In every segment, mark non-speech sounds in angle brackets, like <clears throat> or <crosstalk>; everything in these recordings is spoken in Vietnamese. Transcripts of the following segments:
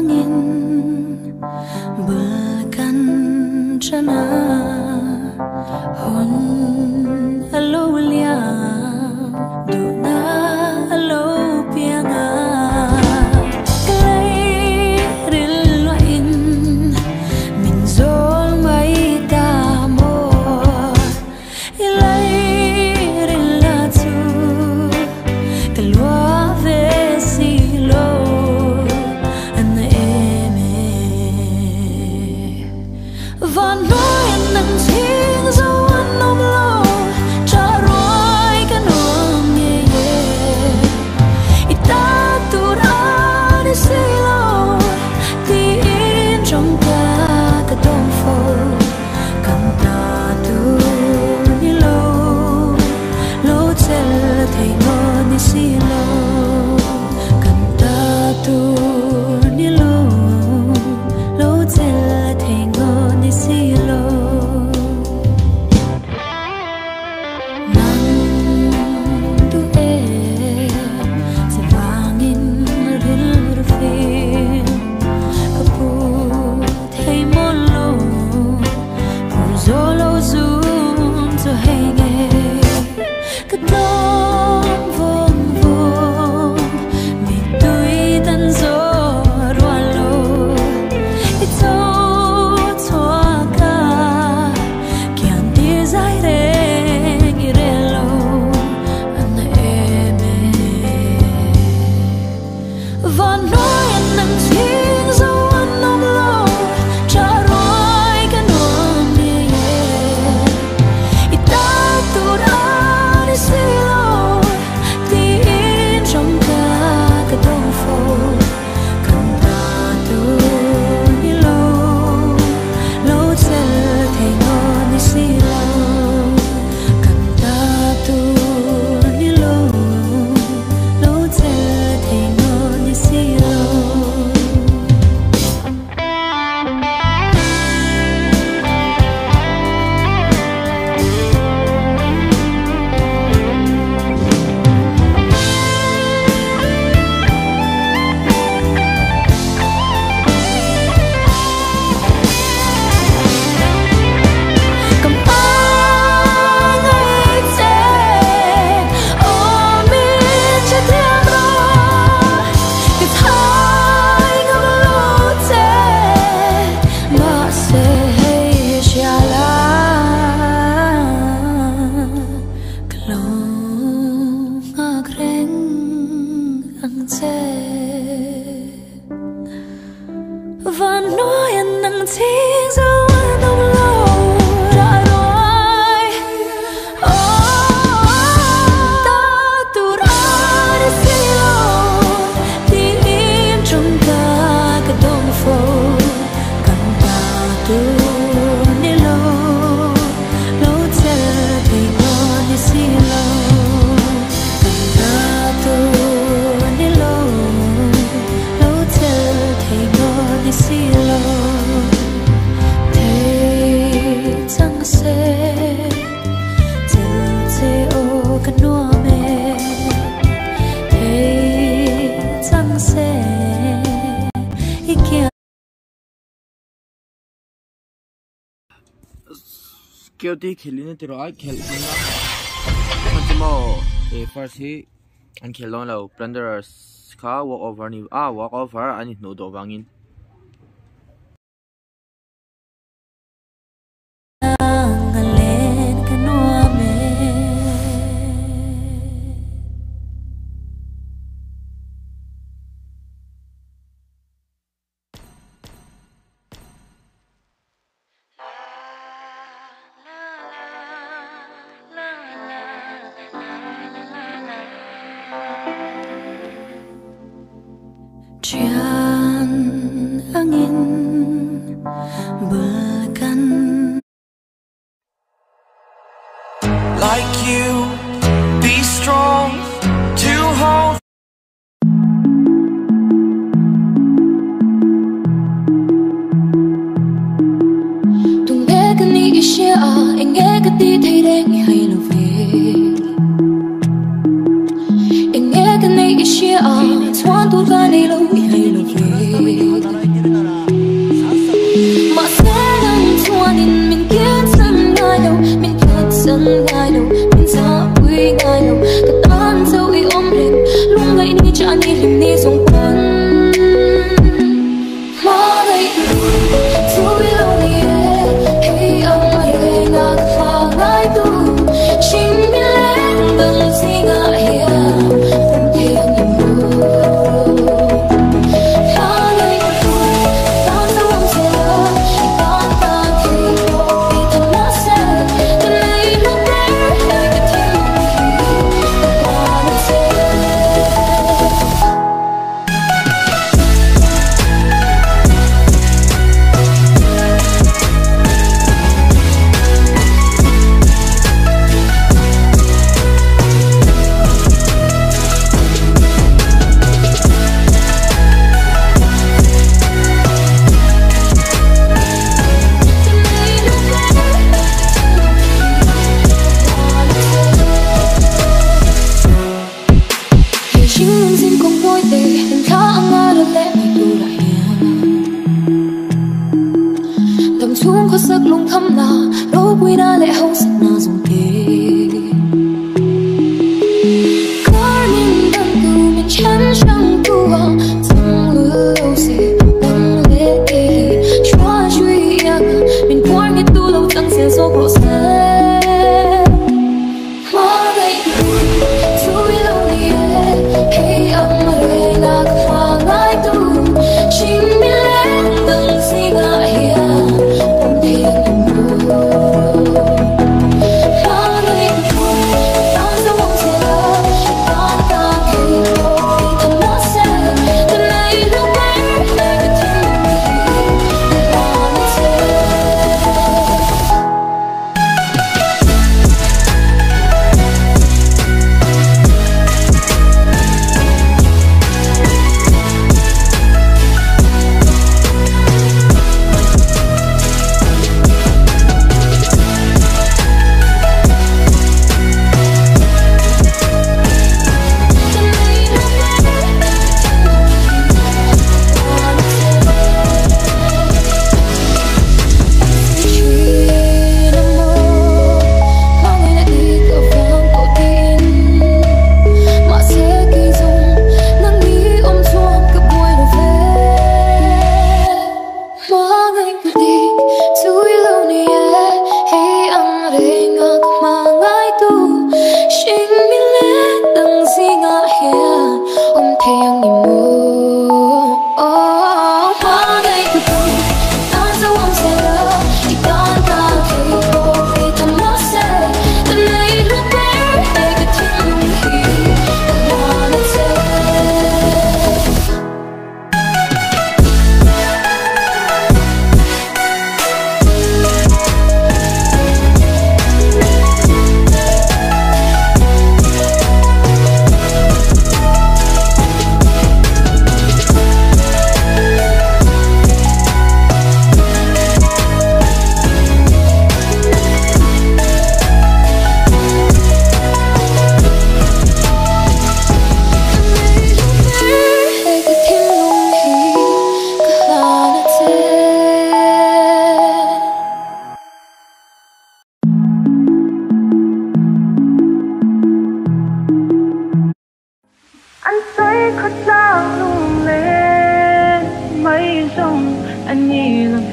angin Bahkan jana खेलि नै तेरो आइ mà खन्चमो ए first anh an khelon lo plunderers kha walk over ni a à, walk over ani no do wangin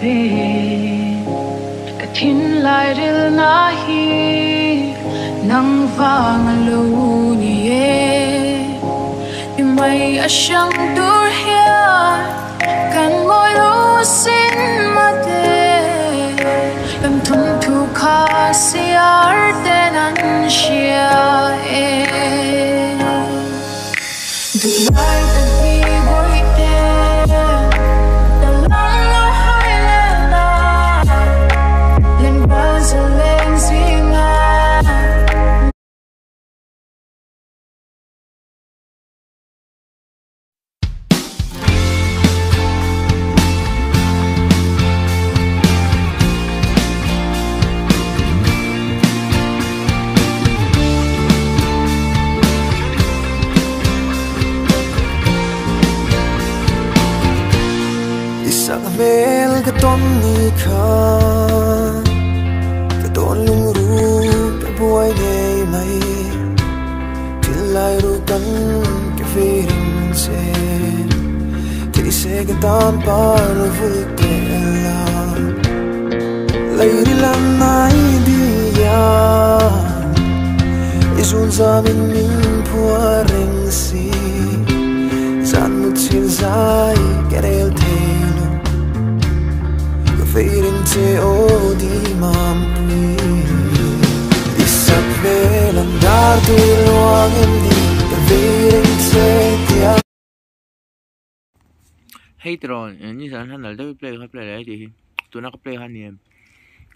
về. Cả thiên lại đều nahi nắng vàng lâu nhỉ thì e. mày ở trong tuổi hia càng ngồi lũ xin mà thế em thầm thu khá xì arte nan chia em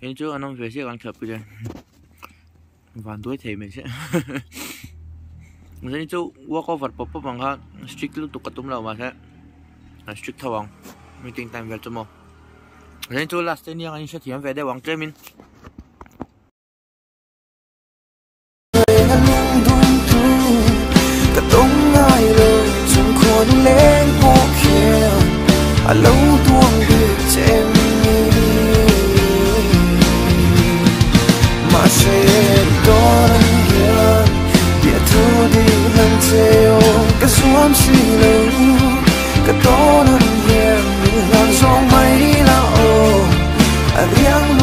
khiến trước anh không về chiếc ăn khập cái van đuôi thế mình sẽ. <laughs> Mình sẽ chú qua có vật pop bằng ha strict lúc tục cắt lâu mà sẽ. Strict thâu bằng mình tính tạm về cho mò mình sẽ chú last tên anh sẽ thiền về đây bằng chơi mình. Hãy subscribe cho kênh Ghiền Mì Gõ Để không bỏ lỡ những video hấp dẫn se doran hian bia thu di han theo ka suam si lo ka doran hian mi mình làm mai la là a riang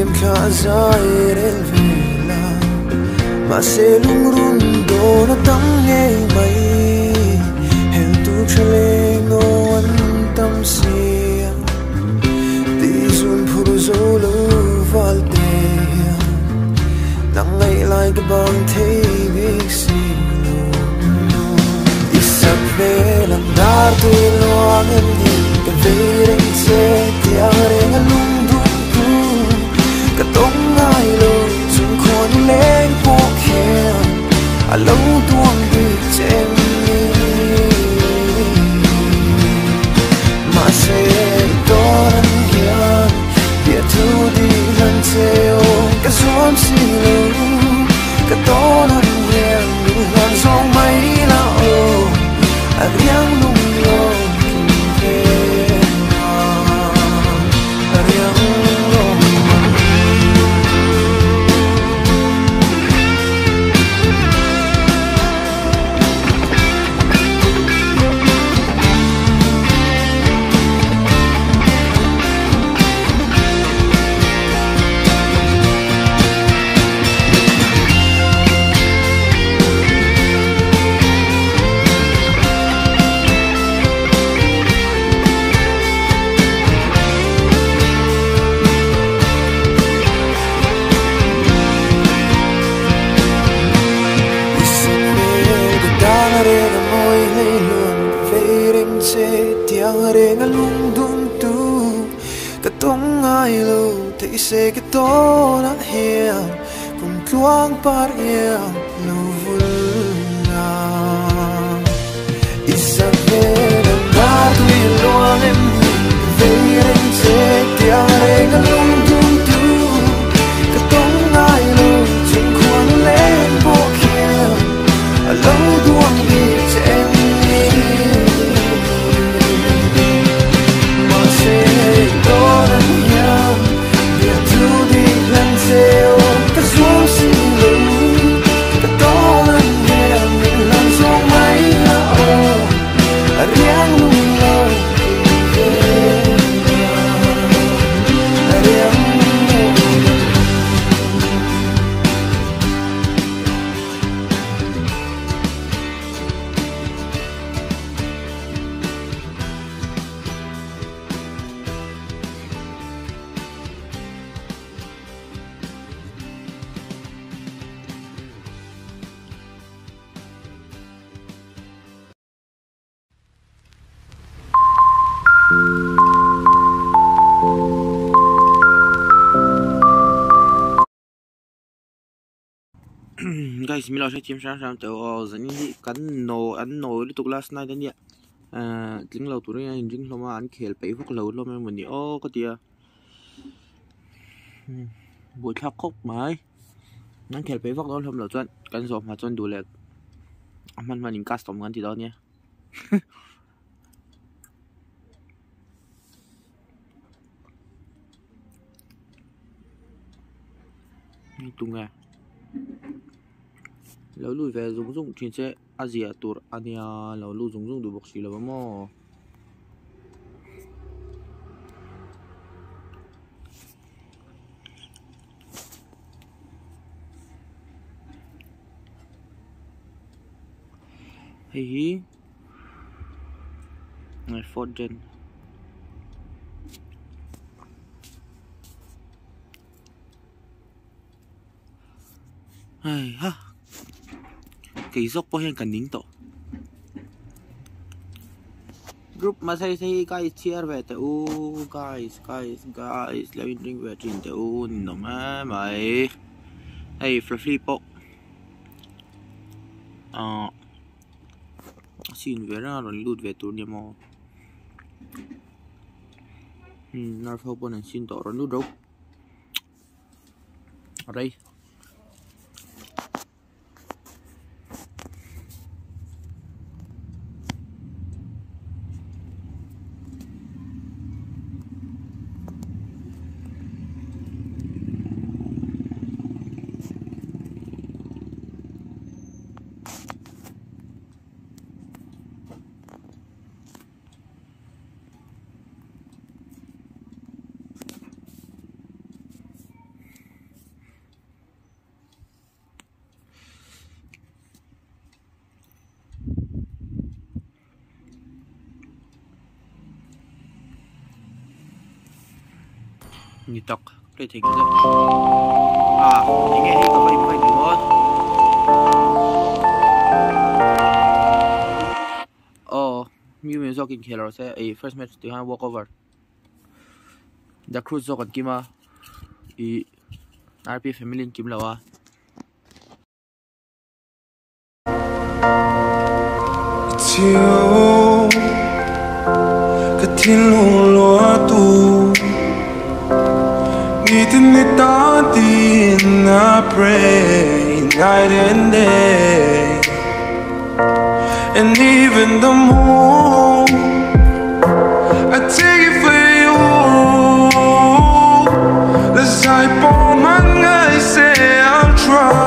an ganem vela ma se lung na tam nge mai hel tu chale no an tam sia Di sun phuru zolo valte Nang ngay lai ka bang thay big silo Isap me lang dar tu luang em ni Ka vei reng che tiang reng a name for care alone to chim sáng sáng chỗ ờ dẫn đi cắn nổ ăn nổ đi tục last night đấy nhỉ? À chính lâu tụi nó chính lâu mà, ăn khèl bảy phút lâu lâu mà mình đi ô, có tia à? ừ, buổi tháp khóc mày ăn khèl bảy phút lâu lâu lâu chân cắn giọt mà chân đủ lẹ mình mà nhìn custom ngắn thì đó nhé tung à lâu lùi về dùng dùng trên xe. Asia à, tour Ania à, lâu lùi dùng dùng đủ bọc xí là mò. Hey, hi. Này, Ford Gen. Ai ha kỳ dốc bao nhiêu cần nín tổ. Group mà say say, guys, cheer về tới u. Guys guys guys, let me drink về trình tới u, nó mà mày. Hey, fluffy pop. À xin về ra rồi lút về tur ni mà nó phải bọn anh xin sin rồi lút đâu. Ở đây như tóc đây thì cái à thì nghe có phải phải được oh mi mi zo kin khelo se a first match thứ hai walk over the cruise còn kim à i rp family kim lawa chiều cái thiên lùa đến người I pray night and day. And even the moon I take it for you. Let's hype on my night say I'll try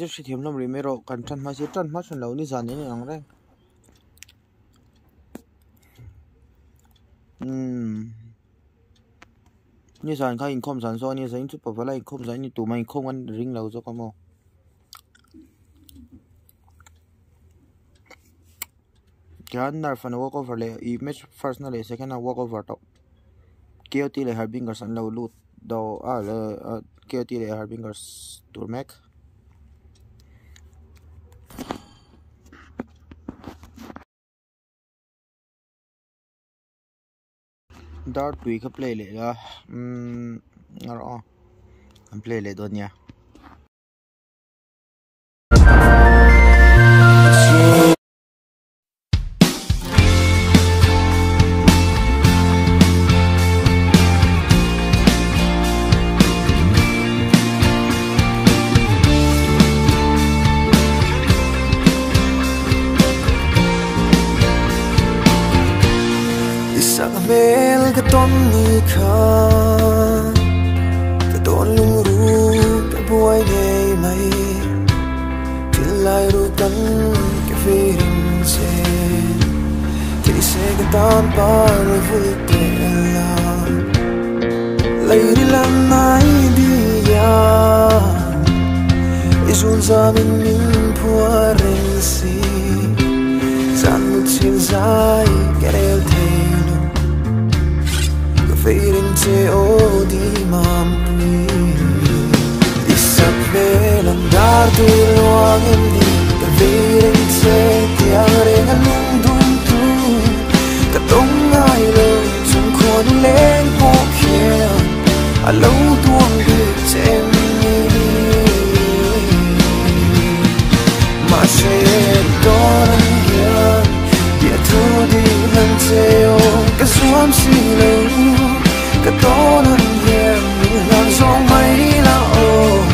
Sar sai chu shi thiam lam ri me ro kan than ma si tran ma chun lo ni zan ừm như sản khai không com so như sản chút bảo lại không sản như tụ mày không ăn ring lâu cho con cái anh phần walk over lại image first na second na walk over to KOT lại Harbinger sản lâu lút đầu à là KOT lại Harbinger tour mac Dar dwi ka play le la mm, ar ah. an play le donia. Mel tôn ton ni ka Ka lung ru ka buhay ngay may Tilay ru phi ka feeling se Tiri se ka tan pa vui fulte la lấy đi làm nai di ya Isun sa min min puwa rin si San mut sil sai kerel thenu fading feirin te o di sapere pui Isak tu luang di Ka in te tiang reng alung dum tu. Cả đông ai lo chung khon lên po kia A lâu tuông đi tem mi, mà sẽ đón đi hơn đi lần theo cái xuống xì lâu cái to lần hiền làm gió mấy là ô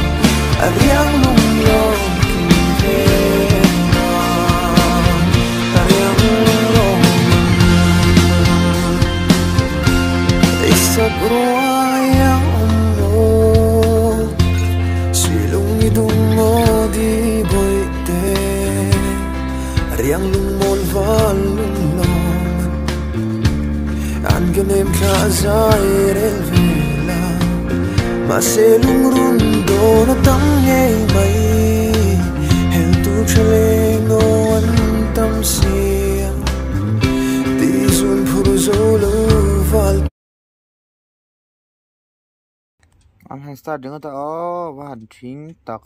an đứng ta o và hẳn chính tắc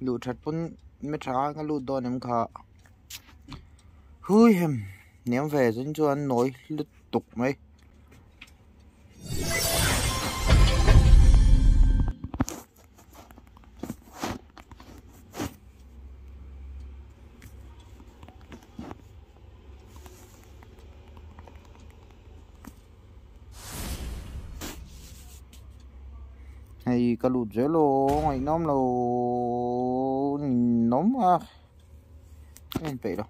lụ chặt pun mẹ cha cái lụ đòn ném khá hui hem ném về dân cho anh nói lít tục mấy. Hay cái lụt dễ lô ngày nóm lô nóm à em vậy đâu.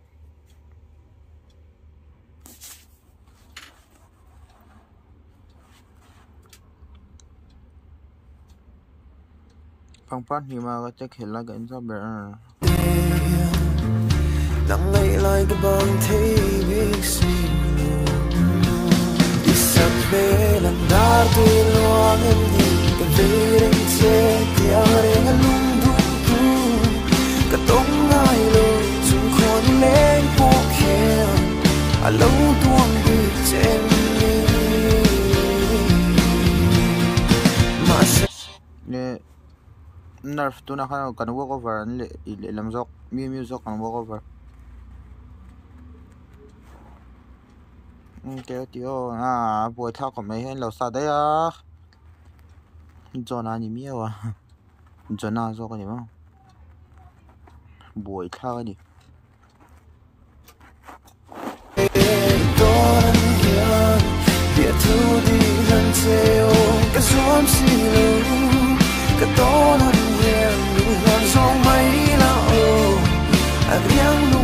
Phong phát thì mà có chắc hiện là cái sao bé Nắng ngày lại cái bóng thế biết gì đi sắp dar tu luang em di Ka đi nerf tu na khana kan walk over le le lam zok mi mi zok kan walk over. Ok tio à buổi thao của mấy hen lẩu sao đấy à cho nó như miêu à <laughs> cho nó cho cái gì không buổi thao cái gì? Thu di lan theo Ka zuam si lo Ka doran hian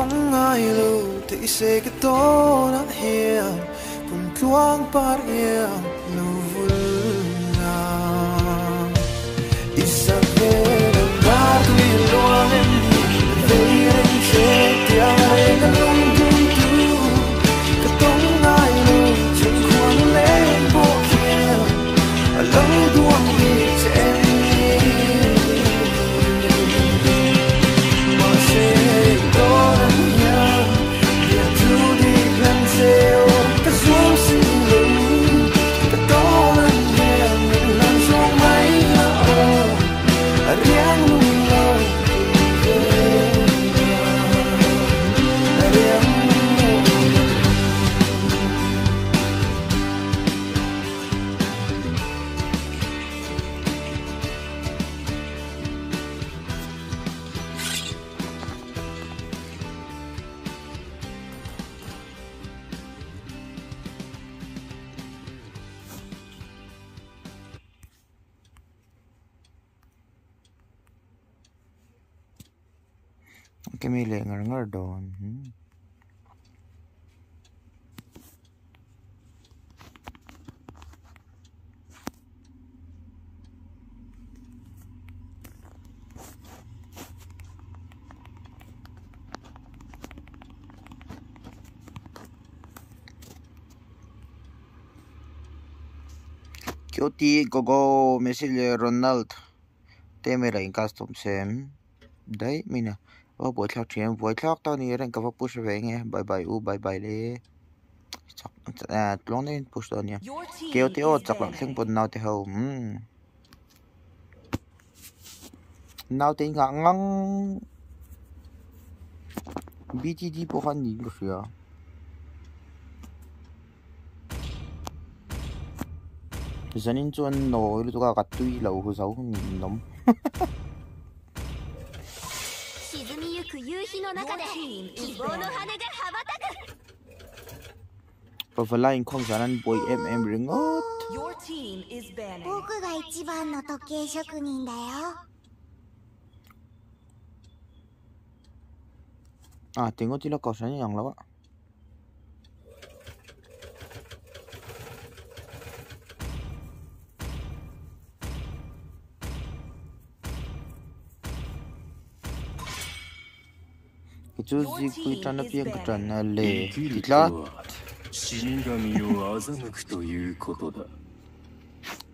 không ai lưu Thị sẽ kết tố nắng hiền, Cùng chuông par yêu lưu vui Kyoti gogo Messi Ronaldo. Temera in custom sem. Đấy mình à ô buổi theo chuyện buổi theo tao đang có push về nghe. Bye bye u bye bye đi chắc à lúc này push đó nha. Kéo theo chắc là sinh bồn nào thì hầu ừm nào thì ngang. Ngang BTD bộ hành gì cái gì à dân in chuan nồi lúc đó gạt tui lâu hồ sấu không nhìn lắm 沈みゆく夕日の中で希望の羽が羽ばたく và phải lại không sản ăn bồi em em ring ớt Your team is banning. 僕が一番の時計職人だよ à tiếng ớt chỉ là có sản nhằng lắm ạ 欺くということだ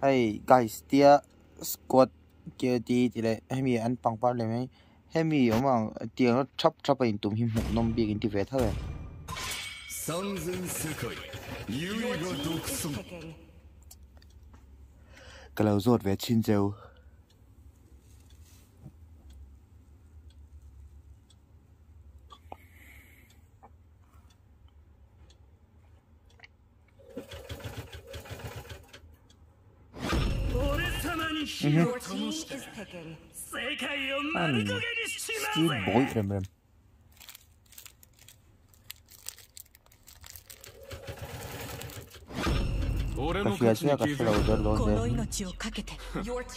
hay guys tia squat kia đi thì lại hay mi ăn bằng bao lại mấy hay mi ở mà tiếng nó chắp chắp vào tụm hiểm hộ nông biếng thì về thôi 三千世界唯我独尊 Picking. cái lâu ruột về Mhm. Mann, die Brücke, Mann. Das hier ist ja ganz schlau, der Lohn.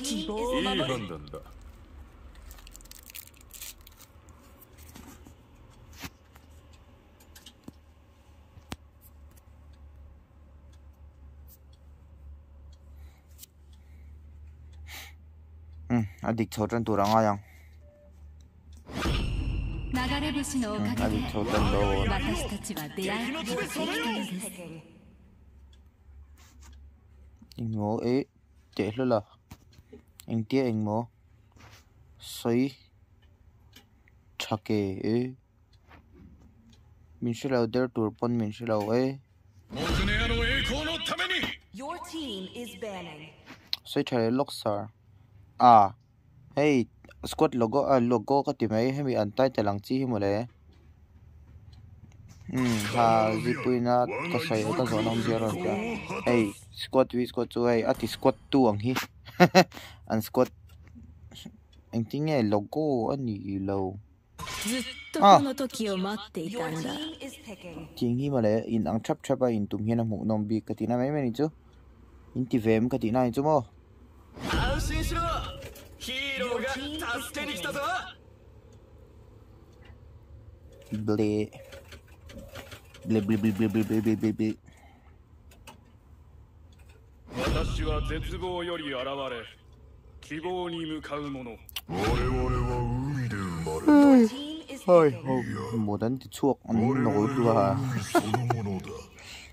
いい判断だ。を守る断だ ừ adik chốt trên tủ đang ai không 流れ星のお ừ かげで adik chốt trên đồ 私たちは出会いができたのです Picking. anh ngố ấy tệ luôn là anh tia anh ngố sấy chắc kệ ấy mình sẽ lâu der tour pon mình sẽ lâu ấy 僕の野郎栄光のために Your team is banning. sấy trời lốc sar à hey squad logo à logo cái tìm ấy hay bị ăn tay tại lăng chi mà đấy ừ ha zipui na có sấy ở cái chỗ nông kia rồi kìa hey squad vi squad chú hey à thì squad tu ang hi anh squad anh tính nghe logo anh gì lâu ずっとあこの時を待っていた Your んだ team is picking. tiếng hi mà lẽ in ang chắp chắp in tum hiền mu nom bi cái tiếng này mấy mấy chứ in ti vem cái tiếng này chứ mo 安心しろ ヒーローが助けに来たぞ。ブレブレブレブレブレブレブレブレブレ私は絶望より現れ希望に向かう者我々は海で生まれた Høj, hvordan de to road, you are.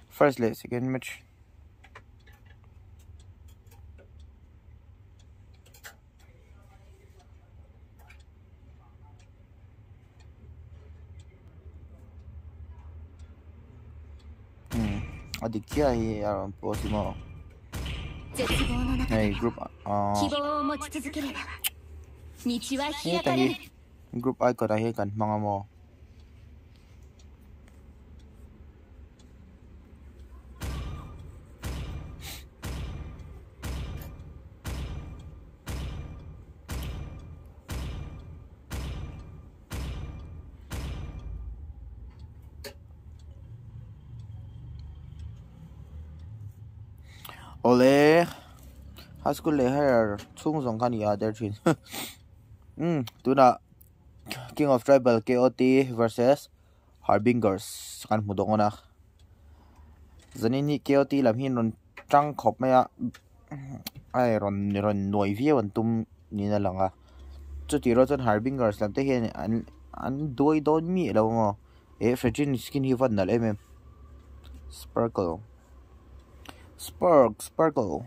Først læs igen, Mitch. Kia hi aron posimo. 絶望の中 Hey, ah, 希望を持ち続ければ道は開かれる group ay ko dahil kan mga mo. Ole high school le hair chung zong kan ya der chin. Hmm, tuna King of Tribal KOT versus Harbingers kan mu dong na. Zanin ni KOT lam hin ron khóc khop maya ai ron ron noi vie wan tum ni na langa. Chu ti ro chan Harbingers lam te hian an an doi don mi lo ngo. E Fredrin skin hi van nal em Sparkle. Spark, sparkle.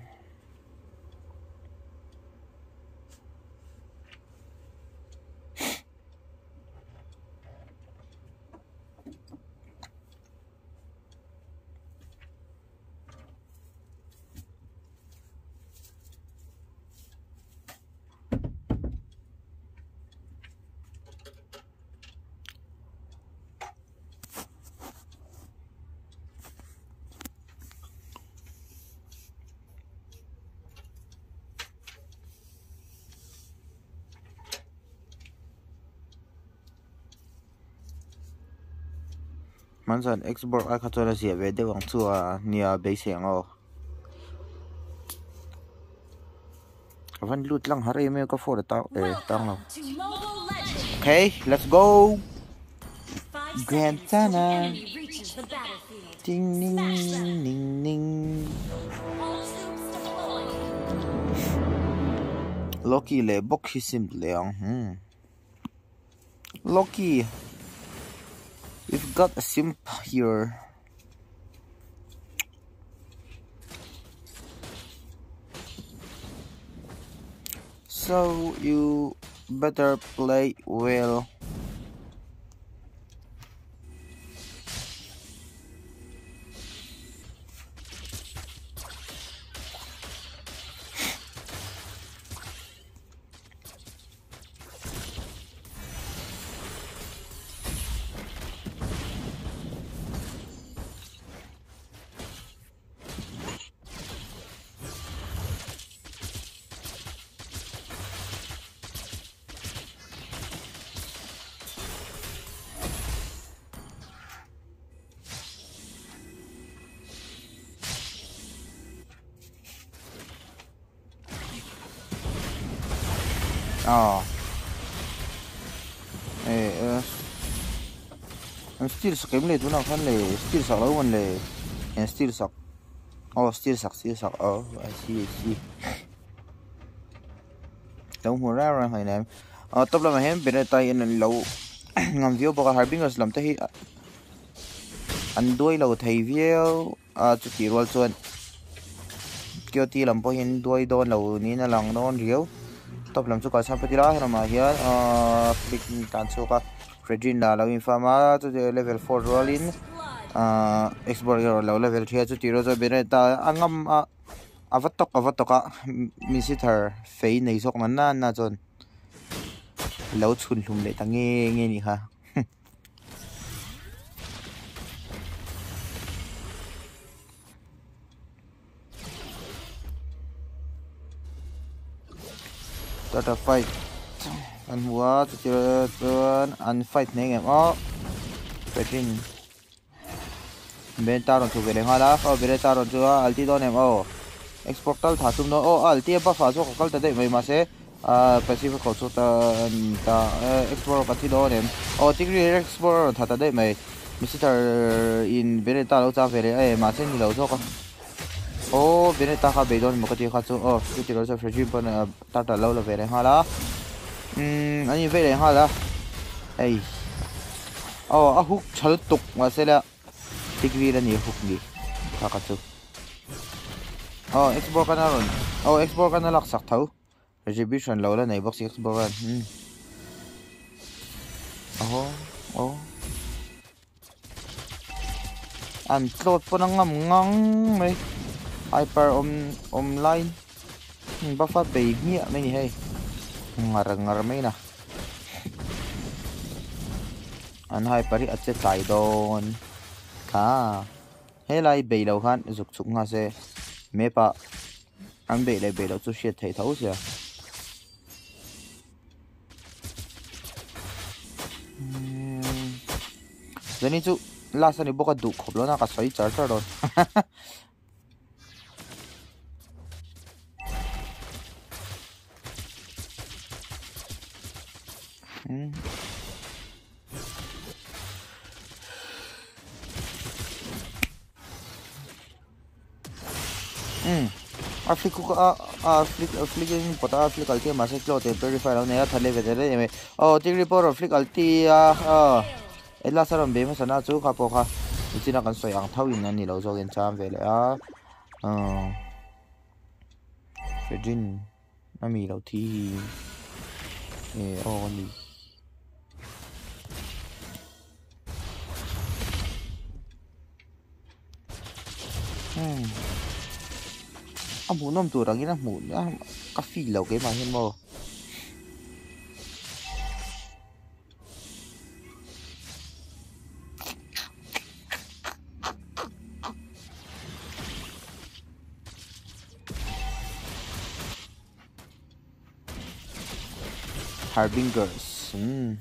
มันสัน export ไอ้ข้าตัวละเสียเวเดวังตัวเนี่ยเบสเสียงอ๋อวันลุดลังฮารีเมลก็ฟอร์ดตั้งเอ๊ะตั้งเราโอเค let's go Grand Sana ding ding ding ding Loki le box hisim leang hmm Loki got a simp here. So you better play well steel sọc kiếm lệ tu nào khăn lệ steel sọc lâu quần lệ and steel sọc oh ờ, steel sọc steel sọc oh ờ, I see I see. Đâu mua ra rồi hay nè ờ tập là mà hem bên tay anh lâu. Ngầm view bao hai bên làm thế anh đuôi lâu thầy view à chút kỷ luật xuân kêu ti làm bao hiện đuôi đôn lâu, ní là lòng đôn riếu tập làm chút cả sao phải đi ra mà hiện ờ bị cản số cả Fredrin la lo infama chu de level 4 rolling uh ah, exborger lo level 3 chu tiro zo bene, ta, angam, a, avatok, avatoka misiter fei nei sok man na na chon lo chun hlum le, ta nge ni ha. <laughs> Start fight ăn húa cho luôn ăn fight này em ó phải tin bên ta rồi chụp về đây hoa đá. Ở bên ta rồi chưa alti đó em ó exportal thả chúng đó, ó alti em bắt phá số khẩu tay đấy mà sẽ à passive khẩu súng ta ta ờ, export bắt đó em. Ờ, ó tigri export thả tay đấy mày Mr. in Beneta lo cha về ai mà sẽ nhìn lâu cho con. Ô Beneta khá bề đôi một cái gì khác chứ ô cái gì đó cho phải chim bên ta ta lâu là về đây hoa đó 음 아니 về đấy ha đó 에이 어, 아, 훅 절뚝 와세라 디그리란 이 훅기 가가츠 어, 엑스보 가나론 어, 엑스보 가나 락삭 타우 retribution lâu là này box 엑스보 간 음. 어, 어. ăn tốt po nang ngam ngang mai hyper om online buffer pe mi mai ni hey ngar ngar mai na. An hyper at se tai don kha he lai be lo khan zuk chuk nga se. Me pa. An be lâu be lo chu shit thei thau sia. Hmm. Jadi tu last ni buka du khop lo na ka soi char char don <laughs> Hmm. Hmm. Aflik ko a aflik aflik ni pata aflik alti ma se te verify lo ya thale ve de oh tigri por aflik alti a ah ela saram be ma chu kha po kha ichina kan soi ang thau ani lo zo gen cham ve a ờ Virgin ami lo thi e o ni Hmm. À, muốn năm tuổi rằng là muốn á cà phê lẩu cái mà hiền mò Harbingers. Mm.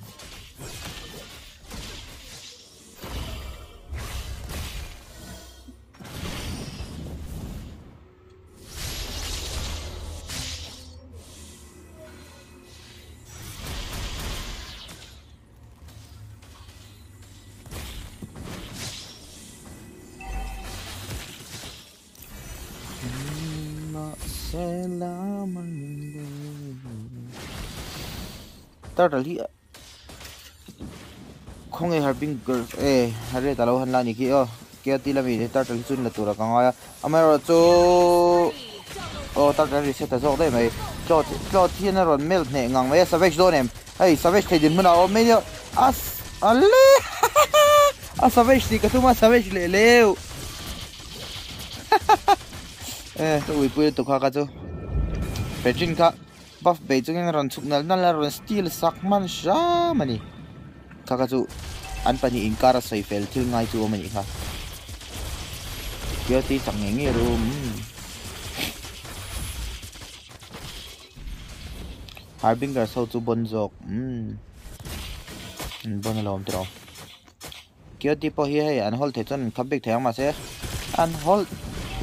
Turtle hi khong e harbing girl e hare talo han la ni ki o ke ti la mi turtle chun la tura kang aya amaro chu o turtle reset ta zok dai mai cho cho thiên na ron mel ne ngang mai savage don em hey savage thai din muna o me as alle a savage ti ka tu ma savage le leu eh tu ui pu to kha ka chu Virgin kha buff bay chung yang ron chuk nal nal ron steel sak man sha mani kaka chu an pani inkara sai fel thil ngai chu mani kha kia ti sang nge nge rum harbinger sau chu bon jok um bon lom tro kia ti po hi hai an hol the chon khabek thang ma se an hol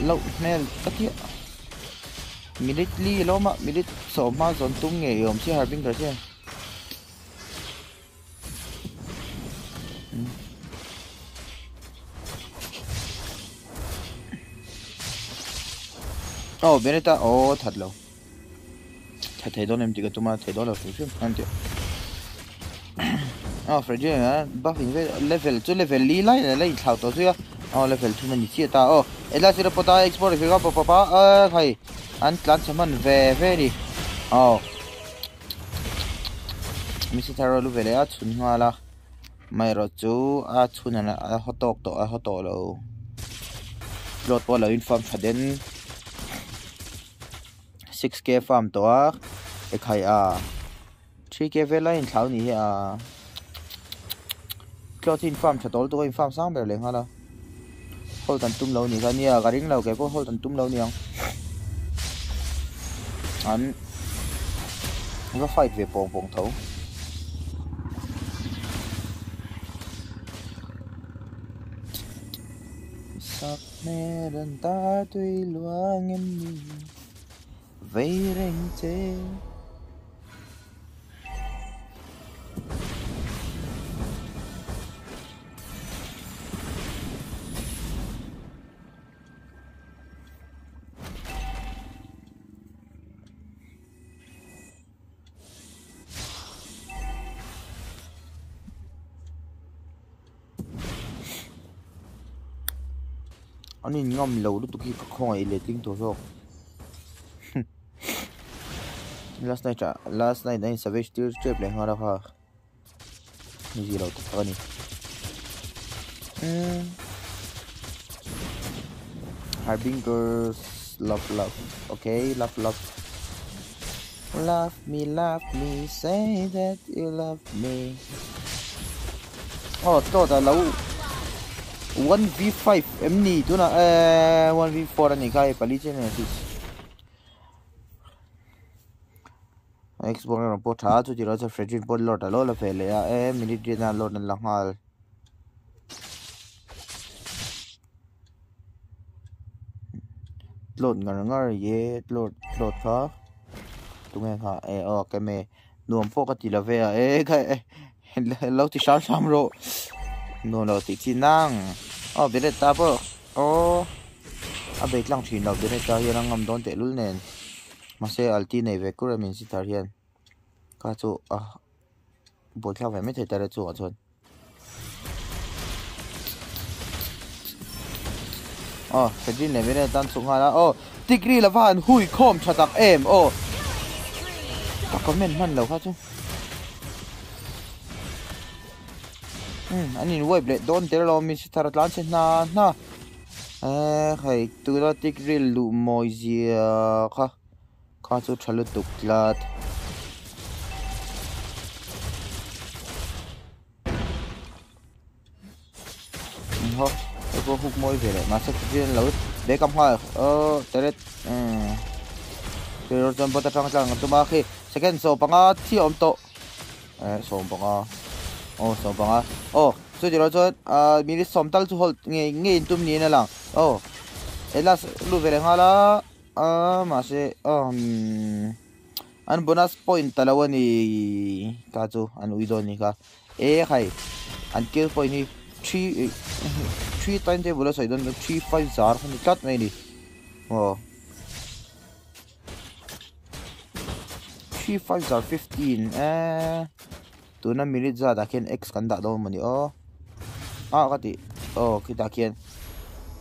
lo mel katia minute li lo ma minute so ma zon tung nge yom si harbinger se oh beneta oh thật lâu. Thật thấy đó em chỉ tụi mà thấy đó là phụ anh chưa oh Freddy à buff level cho level li lại là lấy thảo tổ chứ oh level thu mình chia ta. Oh ela sira pota export fi ga papa. Pa a anh an cho mình về về đi oh. Mi se taro lu vele a chun nga la mai ro chu a chun ana a hotok to hot dog lo. Lột po lo inform phaden 6k farm to a. E khai à 3k về lại in thau à cho tin farm cho to in farm sang ber le nga là hol tận tum lâu ni cái này cái ring lâu cái có hol tận tum lâu ni không an va fight về pong pong thấu sắc mê đàn ta tuy loa em đi vây rèn chê anh nhìn ngâm lâu lúc tôi không ai lệ tiếng thôi rồi last night à last night anh savage tiêu trip lại ngara ha ni gì đâu tất cả Harbingers love love. Okay, love love. Love me love me. Say that you love me. oh to da lâu 1v5 em ni tu na eh 1v4 ani kai, pali chen ne tis Xbox na po tha chu ti ro cha fredin po lot lọt lo la fe le ya e minute na lo na la ngal <laughs> lột ngar ngar ye lọt lột kha tu me kha e o ke me nuam po ka ti la ve e ka lo ti shal sam ro nô lo tí chi năng ô be de ta bơ. Ô a be tlang thin lo be de ta hian ngam don te lul nen ma se alti về ve kur mình si tar hian ka chu à ờ, bol theo về mấy thầy ta re chu a chon ờ cái gì này bên này tan xuống là ô tigri là van hui khom chặt tạc em. Ô các con men man lâu khác chứ. Ừ anh nhìn web lệ đón thế lo mình sẽ thara lan trên na na ê hay từ đó tigri lụ mồi gì khá khá chú chả lụt tục lạt Hop có hút môi về đấy mà sẽ riêng lối để cầm hoa ờ tới đấy rồi trong bữa trong trong tụi mà khi second so bằng á thi ông to ờ so bằng á ô so bằng à ô so chỉ rồi cho à mình đi xóm tal số hol nghe nghe tụm ní nè lang ô ấy là lu về ngay là à mà sẽ an bonus point talawa ni kazu an uido ni ka eh hai an kill point ni 3 3 time table sa idon 3 5 zar kan cut mai ni oh 3 5 zar 15 eh tu na minute za da x kan da do mani oh. ah, a ka kati o oh, kita ken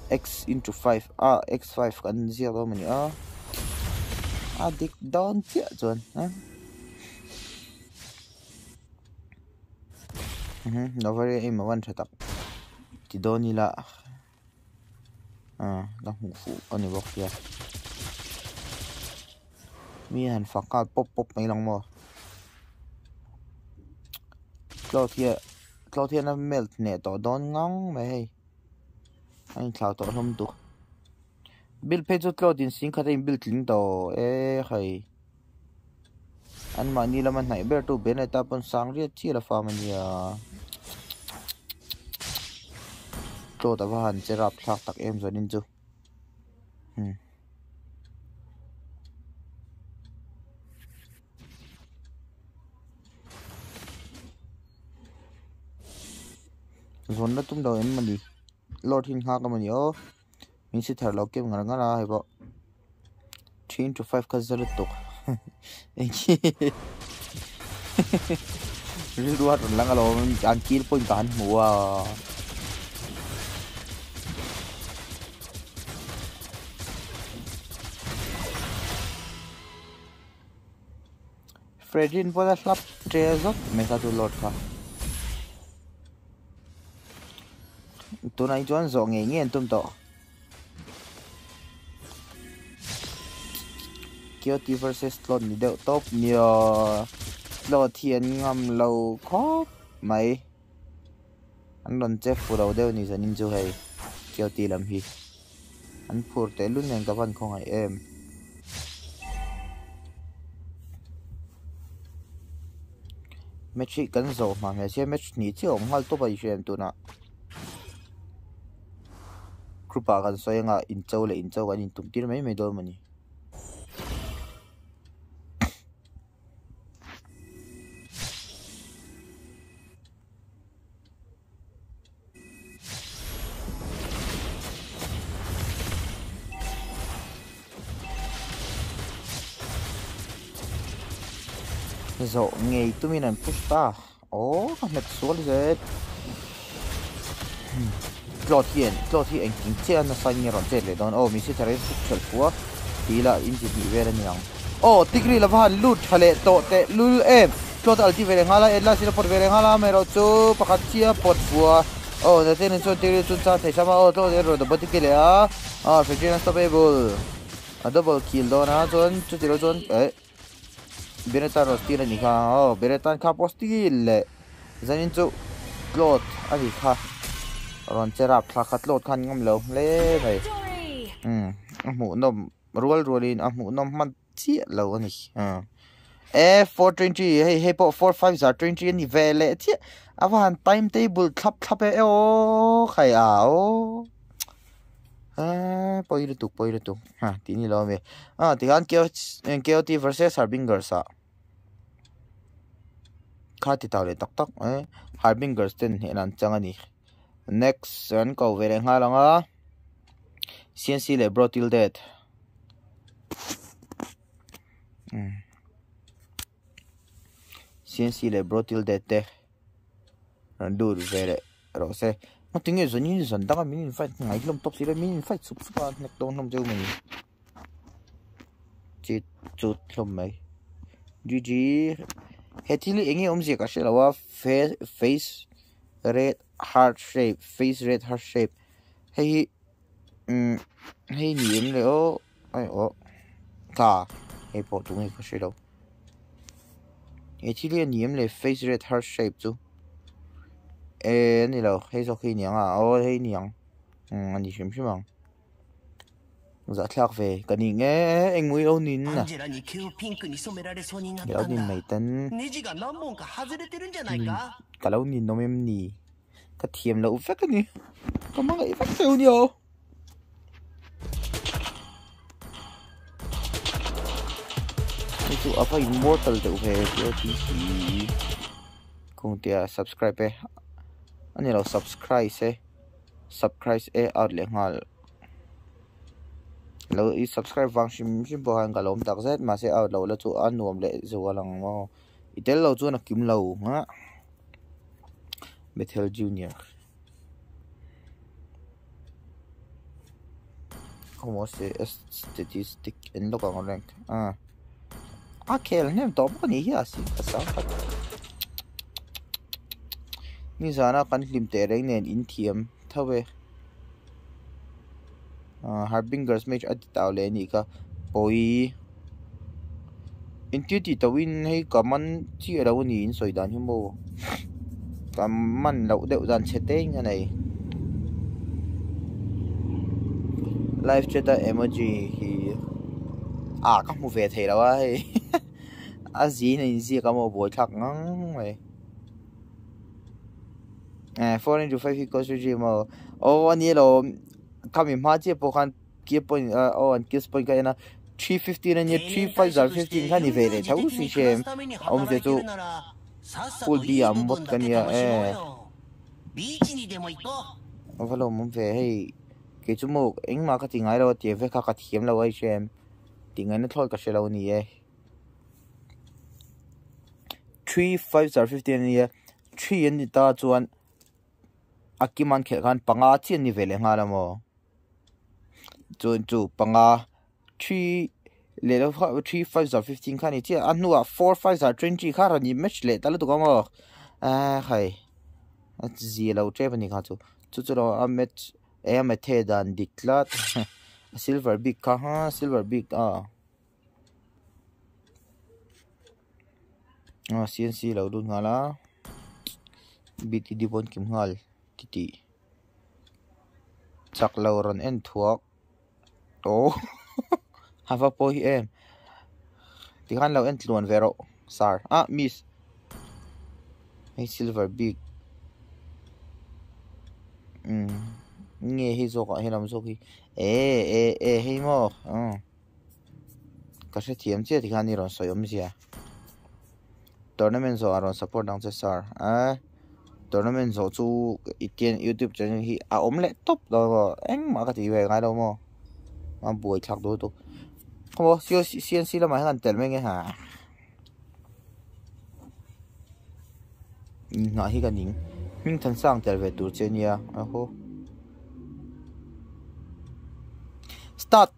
x into 5 ah, ah, a x5 kan zia do mani a a dik down tia chuan ha Mhm, no very aim one setup. Ti do ni la. À, đang ngủ phụ con này bọc kia. Mi hàn phẳng cao pop pop mấy lòng mò. Clo kia, clo kia nó melt nè tỏ đón ngang mày. hay Anh thảo tỏ không được. Bill phê cho clo tiền xin khát anh bill lính tỏ ê hay. Anh mà ni là mình nãy bер tu bên này ta pun sáng riết chi là pha mình ya. to ta hẳn sẽ rạp sạc tạc em rồi nên chu Hmm. Zon na tum do em mani lord hin ha ka mani o min si thar lo kem ngar ngara he bo 3 to 5 ka zar to ri ruat lang alo an kil point kan muwa Fredin po slap trezo mesa tu lord ka tu nai chuan zo nghe tôm to Kyoto versus Slot đi deuh top nio lo thiên ngam lâu khó mấy? Anh lon che fu đầu deuh ni zanin chu hei Kyoto lam hi an phur te lun nen ka van ai em. Match kan zo ma me se match ni chi om hal to bai shem tu na chau kan in tum tir mai mai do mani zo ngei tumin an push ta o ka met sual zet Hmm hian tlot hi eng king che an sai nge ron che le don o mi si thare phuk chel fuwa tila in ji ni ver ani ang o tikri la van lut thale to te lul em tlot al ti vere ngala edla sila por vere ngala, me ro chu pakhat chia pot fuwa o na ten chu tikri chu cha thai sama o to de ro, do bati ke le a a fejina stoppable a double kill do na chon chu ti ro chon e Beretan ros tira ni kha o Beretan kha posti le zanin chu tlot ani kha ron cherap thla khat lot khan ngam lo le mai um ừ, amu nom rual rualin mũ nôm man chi lâu này. À e 420 hey hey po 45 za 20 ni vele chi awan timetable thlap thlap e o khai a o à poi được tục poi được tục. Ha tí ni lo me à thì han kêu kêu ti versus harbinger sa khá thì tao le tak tak eh harbinger ten he nan chang ani next an ko vere nga langa cnc le bro till death ừ. cnc le bro till death rồi đủ về vere rồi se nó tiếng người dân như dân đang mình phải ngày lông tóc xí đấy mình phải sụp sụp vào nét đông nông châu mình. Chết chút lông mấy. GG hết thì lý nghe ông gì cả? Sẽ là face face red heart shape face red heart shape. Hay um hay niệm rồi ai ô Ta, hay bỏ đúng hay có sự đâu. Hay chỉ liên niệm là face red heart shape chứ? ê này đâu hay sau khi niệm à? Ô hay niệm Um, anh đi xem xem không dạ thạc về. Cả đi nghe anh mũi ôn nín à? Cái ôn nín mày tân cả lâu nín ừ. nó em nì cả thiềm lâu phép cái nì có mắc lại phép tiêu nhiều. Cái tụ ấp hình mua tờ tụ về cái tí gì? Cùng tia subscribe ấy. Anh nhớ subscribe ấy. Subscribe ấy ở liền ngon lo i subscribe wang shim shim bo han galom tak zet, ma se out lo la chu an nuam le zo walang mo itel lo chu na kim lo, nga. Bethel Junior. Como se statistic en lo kang rank à. ah à, akel nem to ba ni ya si ka sa ni zana kan lim te reng nen in thiam thawe harbingers match ati taw le ni ka poi in ti ti tawin hei kaman chi ro ni in soidan hi mo kaman lo deu dan chete nga nei live chat emoji hi à các mu về thầy đâu ai à gì này gì các mu buổi thắc ngang mày. À four into five equals to zero mà ô, anh ấy lo kami ma che po khan ke point oh an kiss point ka ena 315 and 3515 khani vere thau si shem. om se tu full di am bot kania e eh. beach ni demo ikko avalo mum ve hey ke chumo eng ma ka tingai lo te ve kha ka thiam lo ai shem. Tingai na thol ka shelo ni eh. e 35015 ni e 3 ni ta chuan akiman khe khan panga chen ni vele nga lamo mo chun chu panga ah. 3 le lo 3 5 za 15 khan ni chi anu a 4 5 za 20 kha ra ni match le, ta tu ka mo. Ah, a khai a ah, zi lo che pa kha chu. Chu chu ro a match e a me the dan diklat <laughs> silver big kha, ha, silver big a a cnc lo dun nga la. Đi bon kim hal titi. Chak lo ron en thuak oh <laughs> hava po hi em. Ti khan lo en tluan vero, sar. Ah miss hey silver, big. Mm. Nge hi zo ka hilam zo hi e e e hei, mo. Uh ka se thiam che ti khan ni ron soyom zia. Tournament zo aron support dang che sar. Ah tournament zo chu itien, youtube channel hi a omle top do eng, ma ka ti ve ngai lo, mo ăn bùi chặt đôi tục không có siêu CNC là máy gần tiền mấy cái hả ngã hi cái nín mình thân sang tiền về tủ trên nhà à hô start.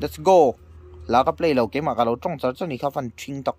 Let's go. Là cái play lâu cái mà cái lâu trong sáu cho nên khá phần chuyên tộc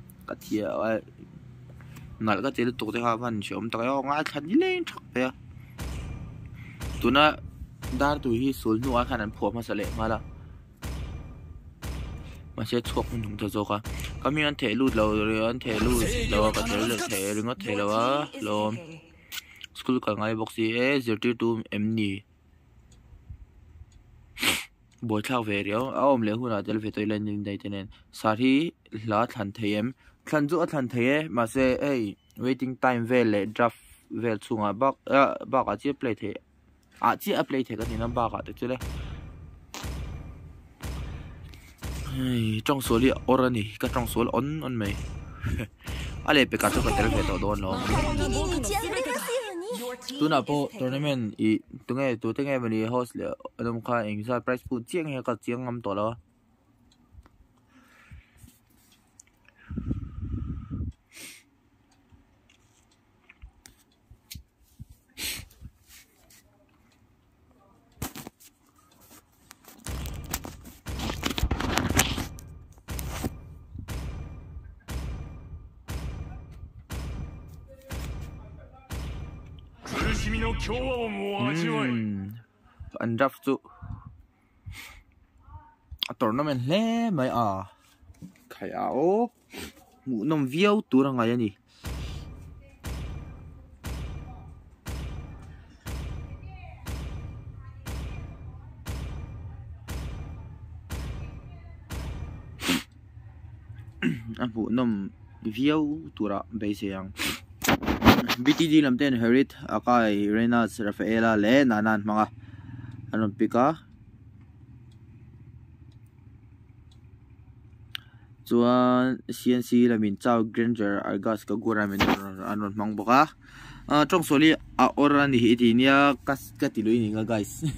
aron ti chu te khan ka thia ai ngal ka tel tu te ha van shom ta yo nga than ni len thak pe tuna dar tu hi sul nu a khan an pho ma sale ma la mà sẽ chọc mình không cho cả cái miếng thể lút lâu rồi anh thể lút lâu cái thể lút thể rồi ngót thể lâu á lâu school cả ngay box gì zero two em nì buổi thao về rồi à ông lấy hùn à để về tôi lên những đây thế nên sau khi lá thành thlan chu a thế mà e ma waiting time về lại eh, draft về ve chunga bak bak a chi play eh. ah, the a chi a play eh, ah, the ka ni nam ba ka te chu le trong số liệu orani ka trong số on on à để bị ka chu cái tel về to, don lo tu na po, tournament, i tu nge tu te nge mani host, le adam anh engsa price pu chiang, he cái chiang ngam to, lo. Anh rap chu tournament hle mày à khai áo mu nom viau tu ra ngai ani anh bu nom viau ra bây giờ. BTD lamten Herit akai Renas Rafaela le nanan mga anon pika chuan CNC lamin chau Granger Argas ka gura min anon mang boka? Ah, uh, trong soli a ora ni hi nia kas ka tilui ni nga guys. <laughs>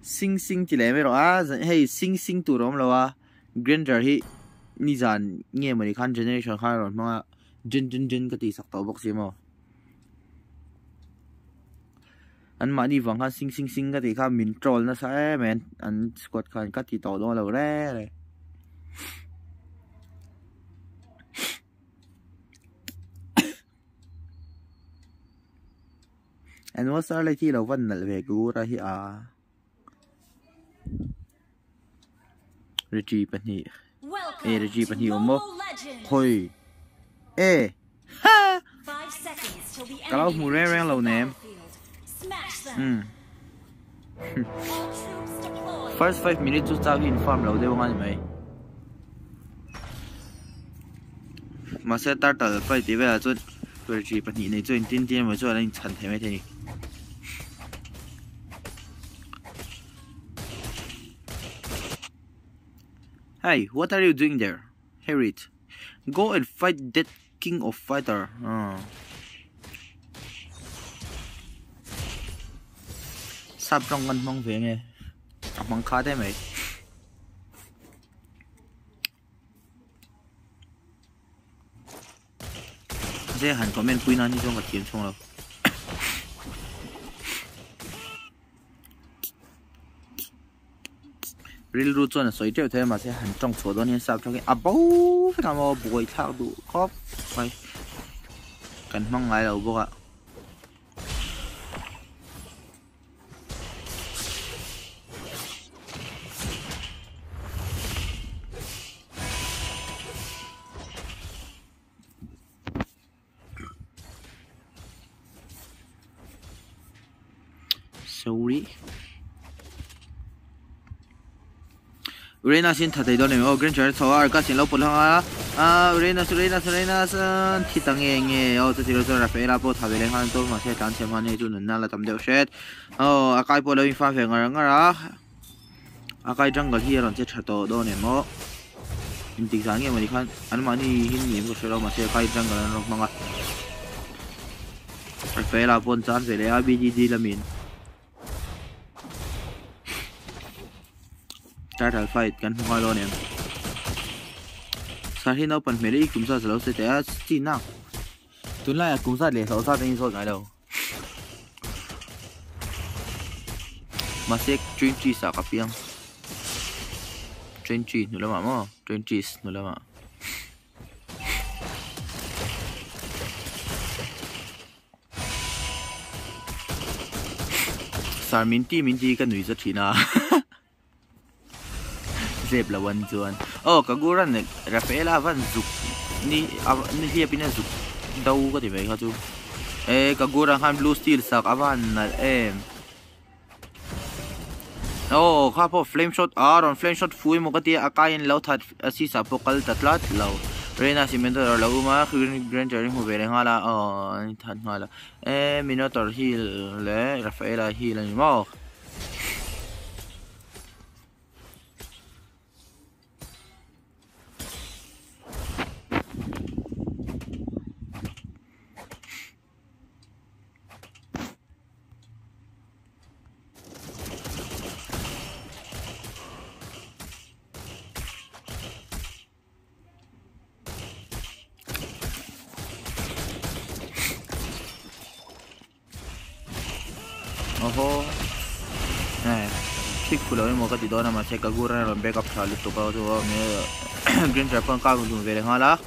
Sing sing ti le me ro a ah, hey sing sing tu rom lawa. Granger hi ni zan nghe mà đi khăn generation khan ron mga jin jin jin ka ti sak to bok si mo an ma ni wang khan sing sing sing ka ti kha min troll na sa e men. An squad khan ka ti to lo lo re re. <coughs> Anh was ar lai ti lo van nal ve gu ra hi a. Reggie pani e Reggie pani mo. Hoi e ha. Kalau mu re re lo nem hmm. First 5 minutes to tao in farm lo de ngai mai mà sẽ tắt tờ phải tí về là chút Reggie pani này chuyện tin tin mà chuyện anh thành thế mấy thế này Hey, what are you doing there? Harriet, go and fight that king of fighter. Ờ. à. Sắp trong ngân mong về nghe. Học bằng khá thế mày. Thế hẳn comment quy nó như trong vật tiếng xong rồi real root chuan soi teu the ma se han tong chho don hian sap thang a bo fe ka mo boi thak du khop cần kan mang ngai lo ạ. sorry Urena sin thatai đó nem o green char thaw ar ka sin lo pul hanga a Urena Urena Urena san thi tang nge nge o tu ti ro ra fe la po tha le han to ma se tan che ma ne tu na la tam deu shet o a kai po lo in À fe ngar ngara a kai jungle hi ron che thato do nem mo in tik sang nge ma ni khan an ma ni hin ni ko shelo ma se kai jungle an ro nó fe la phải là bột le về bi di là mình start alpha kan hmai lo nen sar hin open mere i kumza zalo se te as ti na tun la kumza le lo sa tin so ngai lo masek dream cheese sa ka piang dream cheese là mo dream cheese nulama sar minti cái nữ nui za thina zeb la wan zuan. Oh, kaguran ni eh, Rafael avan zuk. Ni ni dia pina zuk. Dau ka dibai ka tu. Eh, kaguran han blue steel sak avan na em. Oh, kapo flame shot aron flame shot fui mo kati akayin lau thad asi sa pokal tatlat lau. Rena si mentor lau ma green green jari mo bere ngala oh ni ngala. Eh, minotor hill le Rafaela hill ni mah fulo mo ka tido na ma che kagura na backup salu to ka to me <clears throat> green trapon ka gu vele ngala.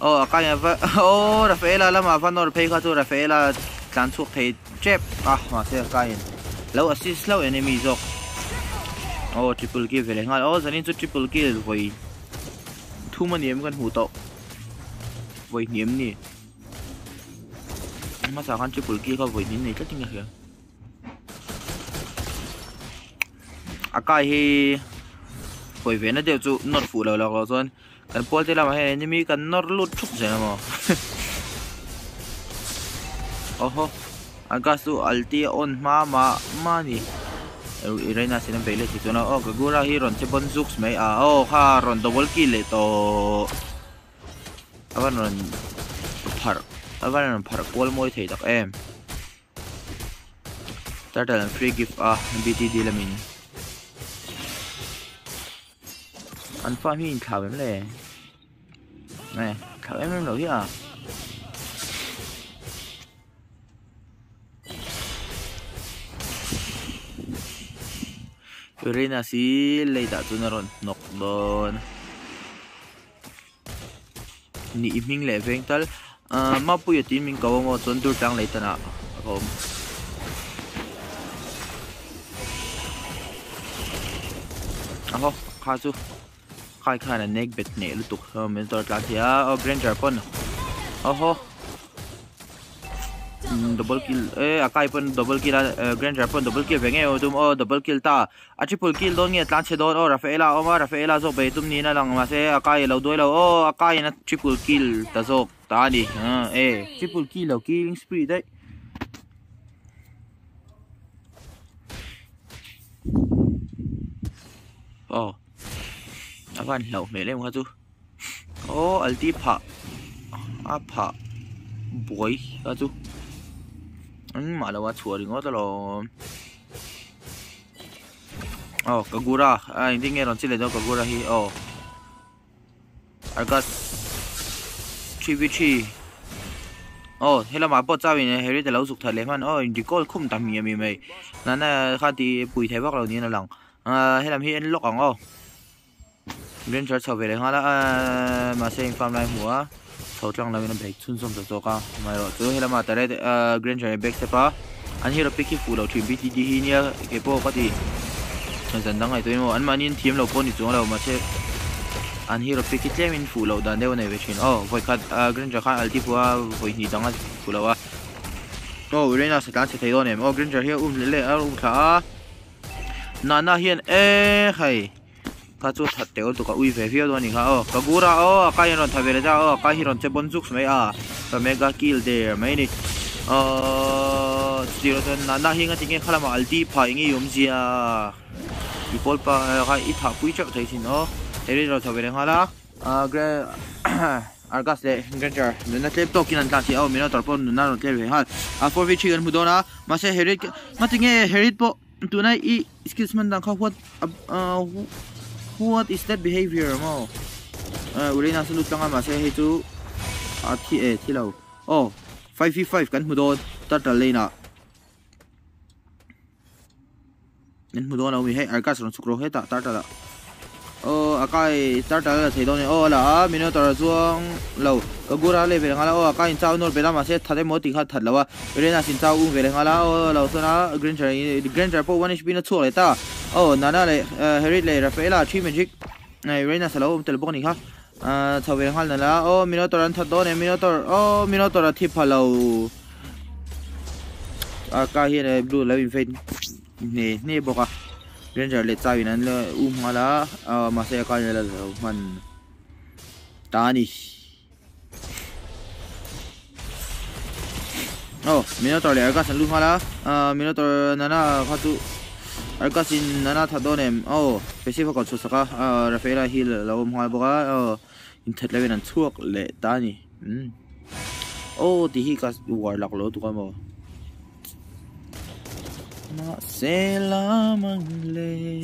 Oh, akanya va <laughs> oh Rafaela la ma van or pay ka to Rafaela kan chu thei chep ah ma se ka in. Low assist low enemy zok. Oh, triple kill vele ngala. Oh, zanin chu triple kill voi. Thu ma niệm kan hu to. Voi niệm ni. Mà sao kan triple kill ka voi ni nei ka tinga À, kìa. akai hi koi ve na deu chu not fu lo lo ko chon kan pol te lama he enemy kan nor lut thuk je na mo oho cái số alti on ma ma ma ni. Ừ, Irena sinam thì chi chona cái gura hi ron che bon zux mấy à, oh ha ron double kill le to avan ron phar bạn ron phar pol mới thấy được em. Ta ta làm free gift à BTD lamin anh pha mi khảo em này, này khảo em nổi à? Irina si Leida tu na ron nok don ni iming le tal ma pu ya tin min kaw mo chon dur tang leita na kom aho kha chu khai khai là neck bet nè lu tuk ho men tor tla thia o granger pon oho. Double kill. Eh akai pon double kill granger pon double kill venge o tum o double kill ta. A triple kill don nge tlan che don, o rafaela, o ma, rafaela zo be tum ni na lang ma se akai lo doi lo o akai na triple kill ta zo ta ni eh triple kill lo killing spree dai oh avan lau me lem kha chu o alti pha a pha boy kha chu an ma la wa chuari ngo ta lo oh kagura a hindi nge ron chile do kagura hi. Oh argas chvt oh hela ma po chawi ne heri lâu lo suk thale oh chỉ có không tam mi mi mai nên là kha thì pui thấy bác lo ni na lòng, à, helam hi en lok bên chỗ sau về đấy hóa đã à, mà xem farm lại mùa sau trong là bên bạch chun xong rồi cả mà rồi thứ hai là mà tại đây green trời bạch sẽ có anh hiểu là pick cái phụ đầu chuyển bít đi đi hi nha, cái bộ có gì dần dần đang ngày tôi mà anh mà nhìn thêm lâu con thì chúng đầu mà sẽ anh hiểu là pick cái thêm mình phụ đầu đàn đeo này về chuyển. Oh vậy khát à, green trời khát à, alti phụ vậy thì đang phụ đầu à oh green là sẽ đang sẽ thấy đó này oh green trời hiểu um lệ lệ um khá. Nana hiền ê, hay ka chu that te tu ka ui ve via do ni kha o ka gura o ka yan ron thavele ja o ka hi ron che bon mấy mai a ka mega kill there mai ni o zero ton na na hinga tinge khala ma alti pha ingi yum à i pol pa ka i tha pui chak thai sin o eri ro thavele hala a gre argas le granger na tlep to kinan ta ti o mina tor pon na ro tlep hal a for vi chigan mudona ma se herit ma tinge herit po tunai i skills man dang kha what what is that behavior mo? Uh, uli na sunod lang ama sa hetu at hi eh thilaw oh 5v5 kan hudon tatal lane na nên mu do nào mi hay ron sukro hết ta ta ta ô akai ta ta là thì đâu này ô, là ờ, mình nó tao xuống lâu, có gura lên về ngala ô à cái tao nor về làm mà sẽ thay một tí khác thật là về đây là xin tao uống về ngala ô, lâu sau đó green granger po one hp nó chua lại ta. Ô nana lại harry lại là chi magic. Này rena salo um telephone này ha. À thầu về ngala là, ô, mình nó tao ăn thật đó này, mình nó tao, ô, mình nó tao là thiệp lâu à, cái hiện này blue là lại bên nè nè bọc à ranger le chai nan le um mala ma se ka le man tani oh minotaur le arka san lu mala minotaur nana khatu arka sin nana thadonem oh specific ko à rafaela hill lo um ha boga in that level an chuak le tani oh ti hi ka warlock lo tu ka mo nó sẽ lá măng lê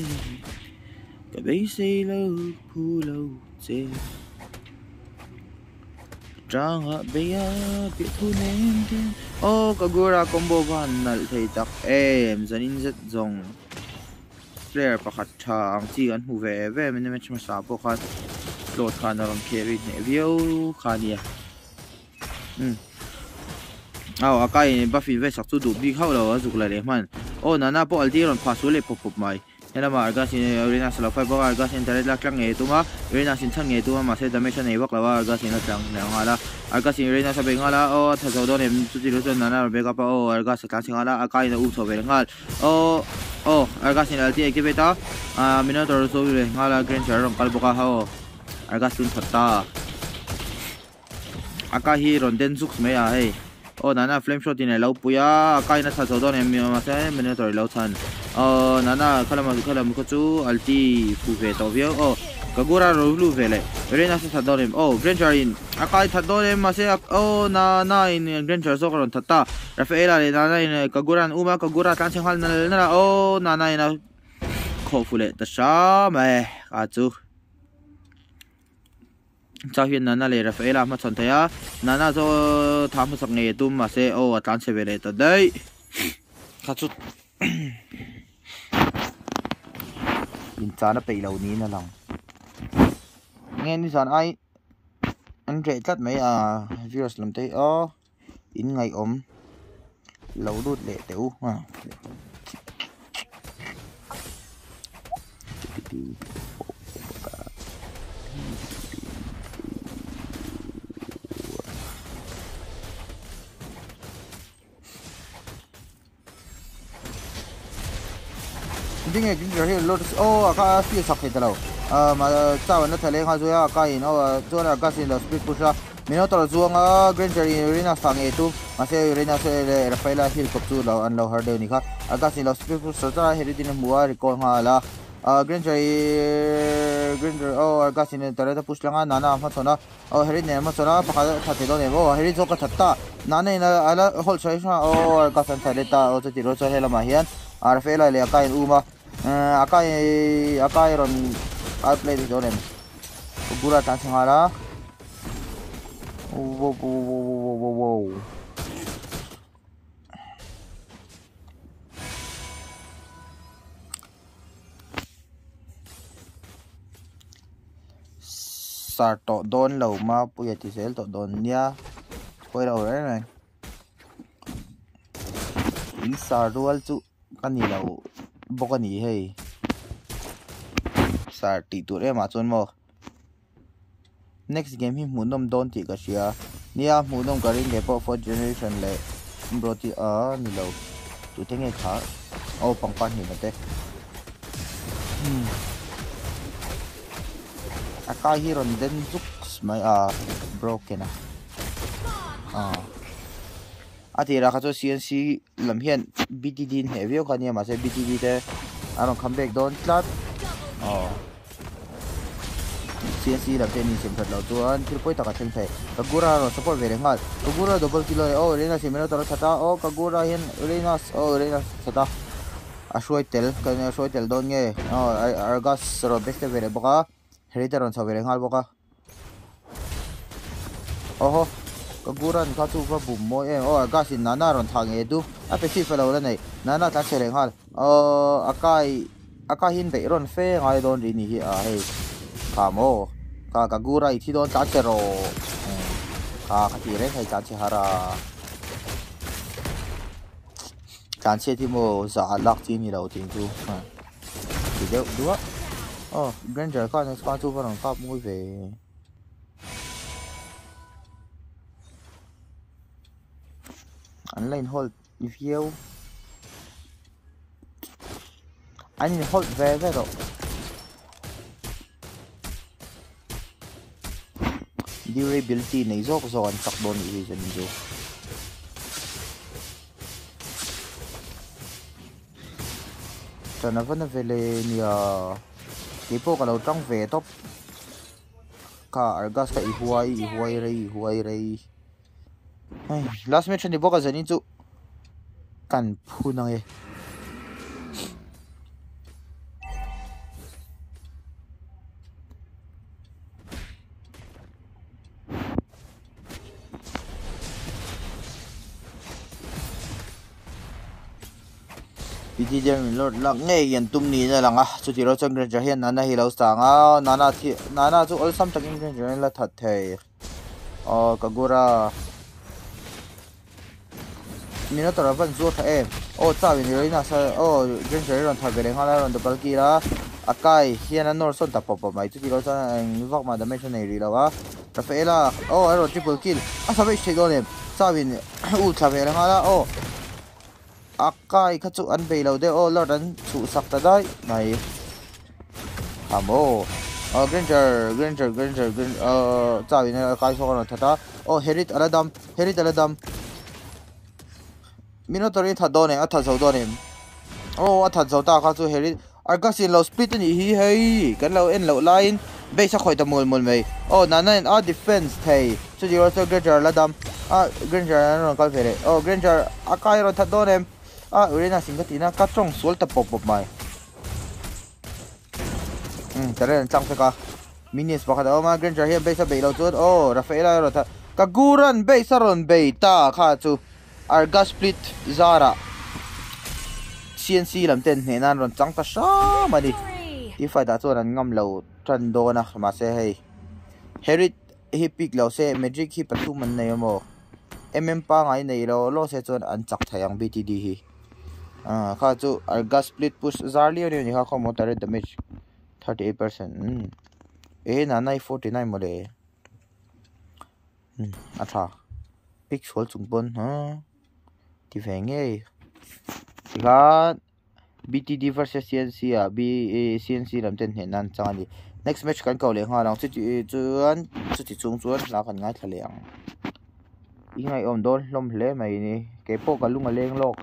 cả bấy xây lâu phu lâu chê. Trang hạ bây giờ bị thu nên thêm ô cả gura combo van nal thầy tắc em, dân in rất dòng player pakhat tha ang chi an hu ve ve min match ma sa po khat lot khan ram carry ne view khania ừ. Aw akai buffy ve sak chu du bi khau lo azuk Ô, oh nana po aldi ron phasu le pop pop mai hena ma arga sin arena sala fa ba arga sin tare lak lang e tuma arena sin thang e tuma ma se damage ne bak lawa arga sin tang ne ngala arga sin arena sa be ngala o tha zo don em tu ti ro nana be ka pa o arga sa ta sing akai na u so be ngal o o arga sin aldi e ke a minator so be ngala grand char ron kal boka ha o arga sin thata aka hi ron den zuk me ya hey ô nãy là flame shot này lâu puya cái nó thật đó em mà sẽ mình rồi lâu thân ờ nãy là khi mà khi mà có chú alti phụ về tàu phiếu ô kagura rồi lu về lại rồi nó sẽ thật đó em ô granger in à cái thật đó em mà sẽ ô na na in granger số còn thật ta rafaela này na na in kagura uma kagura tan sinh hoạt na na ô na na in khổ phụ lệ ta sao mà à chú cha hian nana le, rafaela ma chon thaya nana zo tham sak nge tum ma se o atlan se vele ta dai kha chút in cha na pe lo ni na lang nghe ni san ai anh rể chắc mấy à virus làm thế ó in ngày ốm lâu đốt lệ tiểu à ding e ding here lot oh aka fi sak he talo ah ma cha wan thale kha zo ya ka in oh zo na ka sin lo speed push mino tor zo nga granger arena sang e tu ma se arena se le rafaela hill kop tu lo an lo har de ni kha aka sin lo speed push sa he din muwa recall ha la granger granger oh aka sin tare ta push langa nana ma chona oh heri ne ma chona pakha tha te do ne bo heri zo ka thatta nana ina ala hol chai sa oh aka san thale ta oh ti ro cha hela ma hian rafaela le aka in uma 아까의 akai 이런 I 전에 무라 on 오오오오오오오 Gura Whoa whoa whoa whoa whoa whoa Sar to don lo ma puya ti sel to don nha. Koi đầu đấy này. In sar dual chu kan ni lâu bốc hei sar ti tur em mà chuẩn mò next game, hi munom don ti ka sia nia munom ka ring po for generation le bro ti a ni lo tu te kha o pang pan ni na thế aka hi ron den zuk broken à ati ra khacho cnc lam hian btd he view khania ma se btd te aron comeback don tlat oh cnc lam te ni sim that lo chuan thil poi taka theng thei kagura ro support ve ngal kagura double kilo oh rena simena tor thata oh kagura hian rena oh rena thata a shoi tel kan a shoi tel don nge oh argas ro best ve re boka herita ron sa ve ngal boka oho ก็กูรันข้าทูฟ้าบุ๋มโมเองโอ้ก็สินานารันทางเอดูอ่ะไปฟีฟเราแล้วนี่นานาทักเชลงฮัลเอ่ออากายอากายหินไปรอนเฟ่ไงโดนรีนี่อ่ะเฮ้ข้าโมข้ากกูไรที่โดนจัดเชโรข้าขัดที่เร่งให้จัดเชฮาราจัดเชที่โมจะลักที่นี่เราจริงจูอ่ะเดี๋ยวดูว่าอ๋อเกรนเจอร์ก็ในสปาทูฟ้าหลังฟ้ามุ้ยเฟ่ online hold if you anh hold về về rồi. Durability này do có anh chắc đồn gì dần rồi cho nó vẫn về lên nhờ. Cái bộ cái đầu trong về top. Cả argas cái huay huay ray huay ray Ay, last match ni Boca zanin chu kan phunang e Piti dia min lord lang nge yan tum ni na lang ah. Chu ti ro chang ranger hian nana hi lo sang a nana thi nana chu ol sam takin ranger la that thei. O kagura Minotaur vẫn rút em ô sao vì người na sa ô dân chơi rồi thằng về hoa rồi được kia là akai hiện anh nói son tập bọc mày chút gì đó cho anh vóc mà đam mê này đâu á Rafaela ô rồi triple kill à sao vậy chơi đó em sao vì u sao về hoa là ô akai khát chụp ăn về lâu đấy ô đánh chụp sập này hàm ô ờ Granger Granger Granger Granger ờ sao vì này akai số con thật đó ô Herit Aladam Herit Aladam Minotaur này thado ne a thado do ne oh a thado ta kha chu heri argasin lo split ni hi hei kan lo en lo line. Bây giờ khỏi ta mol mol mày. oh na na à defense, thầy. Chú chỉ có so granger là đam à granger ron kal đấy ô granger a kai ro thado ne a urena singati na cắt trong sol tập pop pop mai um tare chang fe ka minis ba kha mà granger hian bây sa be lâu chu oh rafaela ro tha ka guran be sa ron be ta kha chu Arga split Zara. CNC lam ten này nan ron chang ta sha mà đi? ti fa da chuan an ngam lo tran do na ma se hei herit hi pick lo se magic hi patu man nei mo mm pa ngai nei lo lo se chuan an chak thayang btd hi. À khá chỗ Arga split push Zarli ni khá không một tay damage. 38% e na nai 49 mo ừ à thà. Pick sol chung bon ha thì phải nghe thì có BTD versus CNC à ah, B eh, CNC làm tên hiện nan chang đi next match cần cầu liền hoa lòng chút chuan chút chỉ chung chuan là cần ngay thà liền ý ngay ôm đôn lom lẽ mày nè cái bộ cả lung ở lên lộc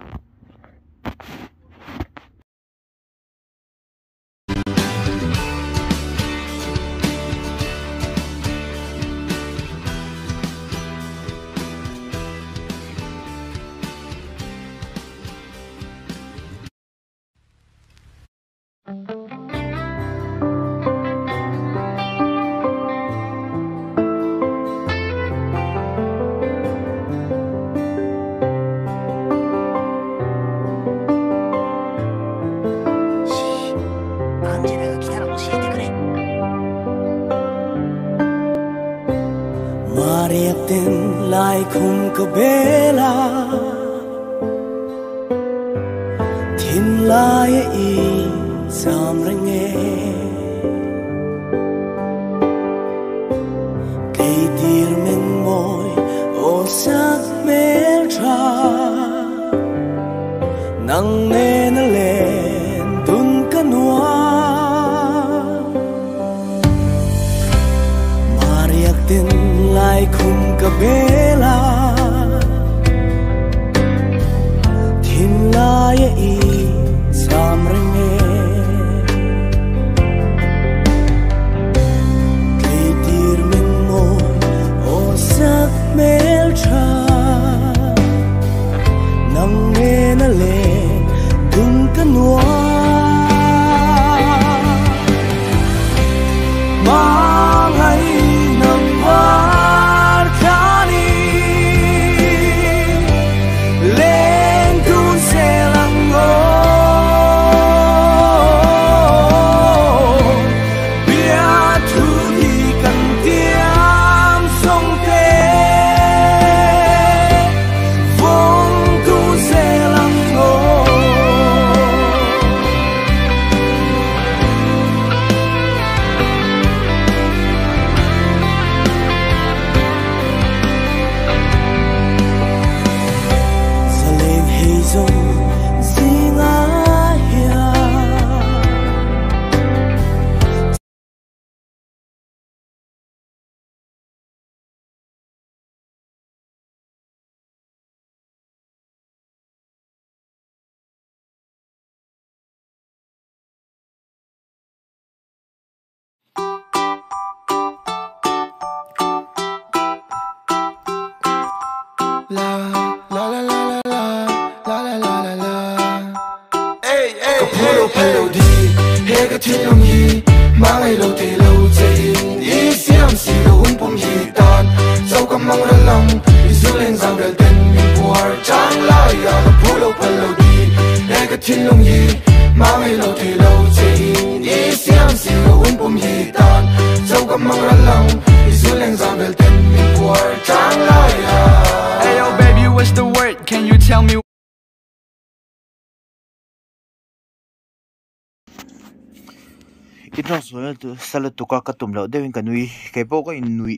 sala tuka ka tum lo dewin ka nui. Ke po <laughs> ka in nui.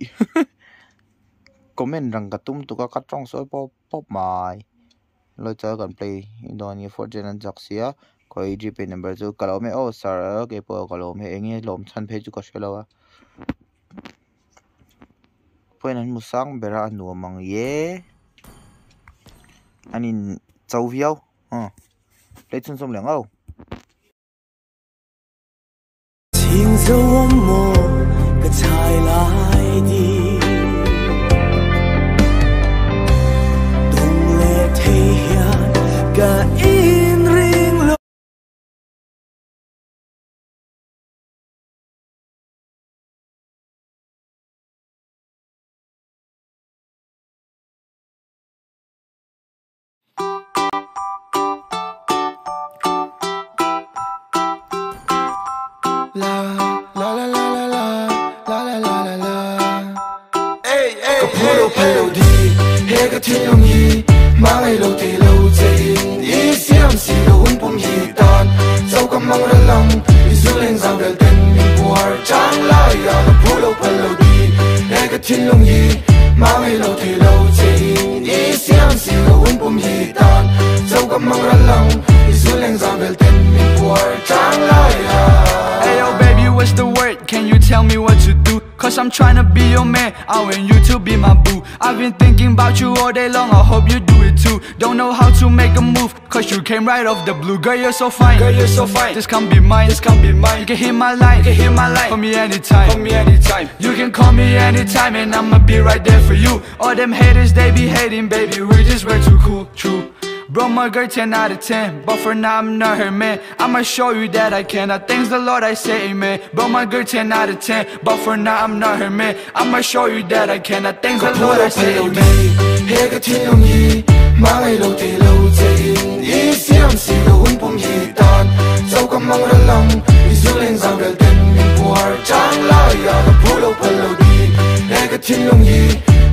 Comment rằng ka tum tuka ka trong so po, pop mai lo cha kan play indoni for jenan jaksia koi ji pe number chu kalo me o oh, sar ke po kalo me enge lom chan phe chu ka shelawa poin an musang, bera anu mang ye. Anin, chau viau. Ha play chun som leng au. 周末，才 one came right off the blue. Girl, you're so fine. Girl, you're so fine. This can't be mine. This can't be mine. You can hit my line. You can hit my line. Call me anytime. Call me anytime. You can call me anytime. And I'ma be right there for you. All them haters, they be hating, baby. We just way too cool. True. Bro, my girl 10 out of 10 But for now I'm not her man I'ma show you that I can I thanks the Lord I say amen Bro, my girl 10 out of 10 But for now I'm not her man I'ma show you that I can I thanks the Lord I say amen He ka thiên long hi Ma ngay lâu tê lâu chạy siam si lo hun pum hi tan sau có mang ra lăng i zu lên zau del ten min pu har chang la ya ka pu lo pa lo di he ka tin long hi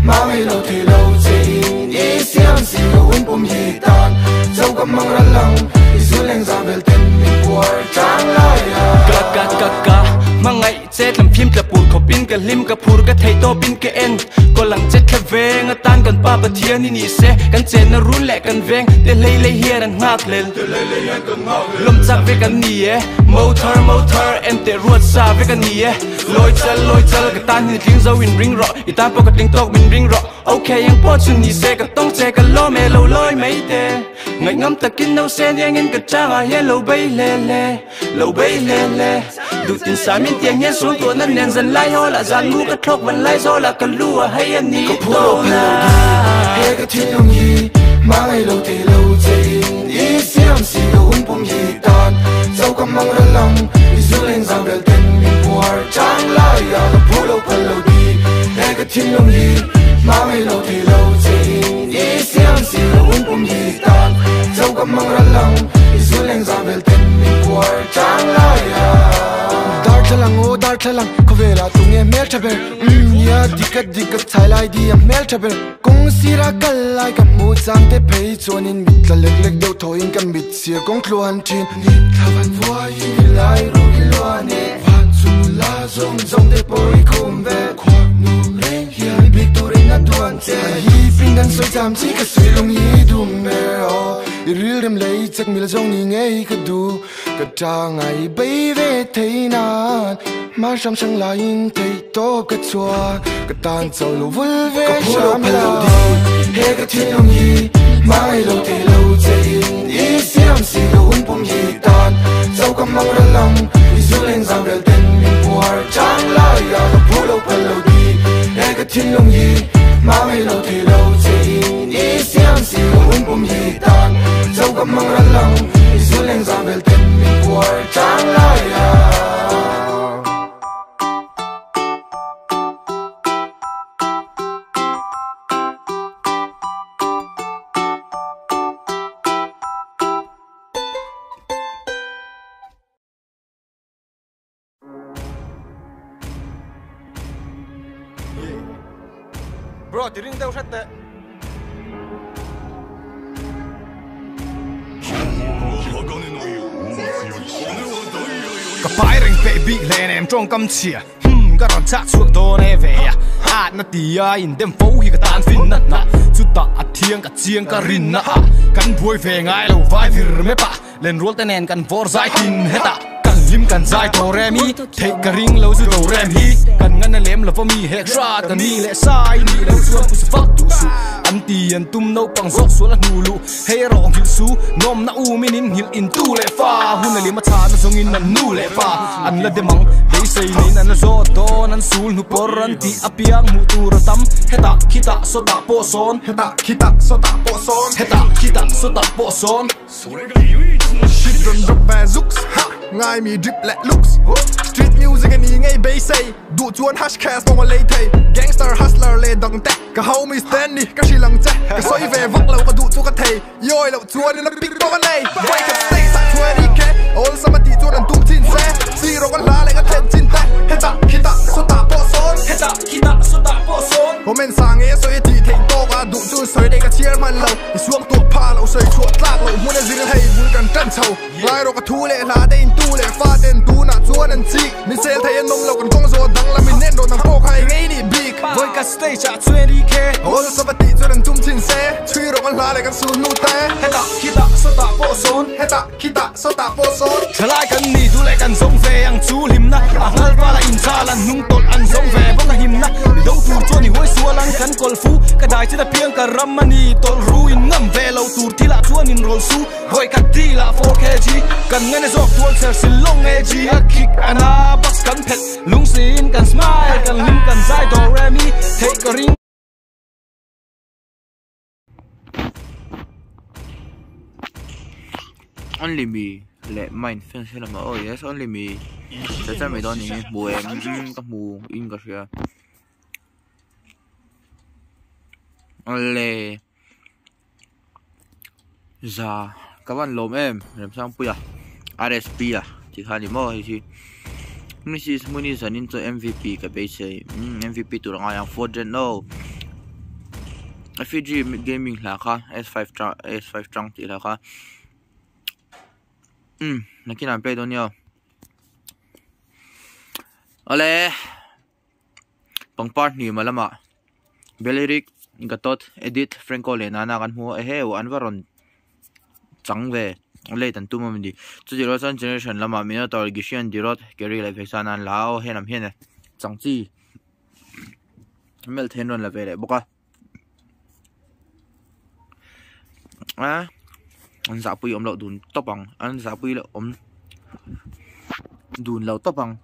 ma mai lo te lo che in i siam gì lo hun pum hi tan sau có mang ra lăng i zu lên zau del ten min pu har chang la ya cà cà, ka ka mang ngày chết. tam ทิมกะปูขอบินกะลิมกะพูรกะไทยโตบินกะเอ็นก็หลังเจ็ดทะเวงตานกันป้าบะเทียนี่นี่เซกันเจนรุ่นแหละกันเวงเดเลยเลยเฮียรันงากเลลลมจากเวกันนี่เอมอเตอร์มอเตอร์เอ็นเตรวดซาเวกันนี่เอลอยจัลลอยจัลกะตานหินทิ้งเจ้าวินริงรออีตานปกติงตอกวินริงรอโอเคยังพอชุนนี่เซก็ต้องเจกันล้อเมลลอยไม่เต ngày ngắm ta kín đâu sen yang in cất trang à hello bay lê lê lâu bay lê lê đủ tin sai miên tiếng nghe xuống tuần em nên dần lai ho là dàn mu cái thóc vẫn lai do là lâu thì lâu gì ý xem xì đâu un tan dâu cầm mong ra lòng ý dư lên dao đời tình mình mùa trắng lai à. Là phú lâu phần lâu đi. Hay cái thiên ông gì mà ngày lâu thì lâu gì ý xem xì đâu un tan dâu cầm mong ra lòng ý dư lên dao đời tình mình mùa trắng lai à. thalang o dar thalang khuvela tunge mel thaber ya dikkat dikkat thailai di mel thaber kung sira kalai ka mu chang te pei chonin mit la lek lek do thoin ka mit sia kong kluan thin ni thawan voi lai ro kilwane van chu la zong zong de poi kumbe kwa nu reng ya big to re na tuan che hi pingan so jam chi ka sui long yi dum me oh i ril dem lei chak mil zong ni nge ka đu. Ka ta ngai bay về thấy nan mà sang sang la in thấy to ka chua. Ka tan chau lu vul ve sha mi la he ka thi om hi mai lo te lo che in i siam si lo un pom hi tan chau cầm mang ra lam i zu len zau del ten min puar chang la ya ka pu lo pa lo di he ka thi om hi mai lo te lo che in i siam si un pum hi tan Zau gam mang ran lang i su leng zang vel tem min puar chang lai ya Bro, dirin de ușat de bi len trong chia hmm ka ron chak chuak do này ve ya at na in dem phố hi ka tan phin nát, na chu ta a thiang ka rin nát, à. cắn vui buai ngay lâu vai vir me pa len rol ten en kan vor zai tin heta lim kan zai to re mi thei ka ring lo zu do rem hi. Kan ngan na lem lo fo mi hek sha ka ni le sai ni lo chuan pu fuck tu su an ti an tum no pang zok su la nu lu hey rong hil su nom na u min in hil in tu le fa hun li ma cha na zong in na nu le fa an la de mang dei sei nei na na zo to nan sul nu por an ti apiang mu tu ra tam heta kita so ta po son. Heta kita so ta po son. Heta kita so ta po son. Shit run drop và zooks. Ha! Ngài mi drip lại looks Street music anh ngay bay say Đủ chuan hash cash mong lấy thầy Gangster hustler lê đằng tệ Cả homie Stanley Cả xì lăng chạy Cả xoay về vắc lâu cả đủ chu cả thầy Yoi lâu chuan đi nó big bó cái này Quay cả stay tại 20k All sama tí chuan anh tung chín xe Zero cái lá lại cái thêm chín tay Heta kita so sốn, po son Heta kita so ta po son Hôm men sang ấy soi thì thành to và đủ chu soi đây cả chairman lâu Xuống tuột pa lâu soi chuột lạc lâu Muốn là gì hay vui cần trân sầu Lai rồi cả thu lệ lá đây tu lệ pha tên tu nà chuan nên chi Mình sẽ thấy anh nông lâu còn con rồi đắng là mình nên đồ nằm bốc hay ngay đi big Với cả stay trả 20k All sama tí cho đàn tung chín xe Chui rồi con lá lại cả sun nu te Heta kita so ta po son Heta kita so ta po son lại cần ni tu lại cần giống về ăn chú lim na a ngal pa la in cha lan nung tol an zong ve bang na him na mi do tur chu ni hoi sual ang kan kol fu ka dai chi da piang ka ram mani tol ru in ngam ve lo tur ti la chuan in rol su hoi ka ti la 4kg kan ngane zok tuol ser sil long e ji a kick ana box kan phet lung sin kan smile kan lim kan zai do re mi. Take a ring. Only me lệ mine phiên sẽ là mà oh yes only me sẽ chắc mày đó nhỉ mù em? Các mù in các xe lệ za các bạn lốm em. Làm sao bây giờ RSP à? Chỉ khai đi mơ hay gì Mrs. đi dẫn cho MVP ka base MVP tụi nó yang 4 no FG gaming là kha. S5 trang S5 trang ti là kha um nakina play don yo ole pangpart ni malama Belirik gatot edit Franco le nana kan mua, e he anvaron changve le tan tu mam di chu di rosan generation lama mina tor gishian dirot keri le vexan an lao henam hene changchi mel thenon la vele boka à ăn giá bùi ông lậu đùn tóc bằng. Ăn giá bùi lậu ông đùn lậu tóc bằng.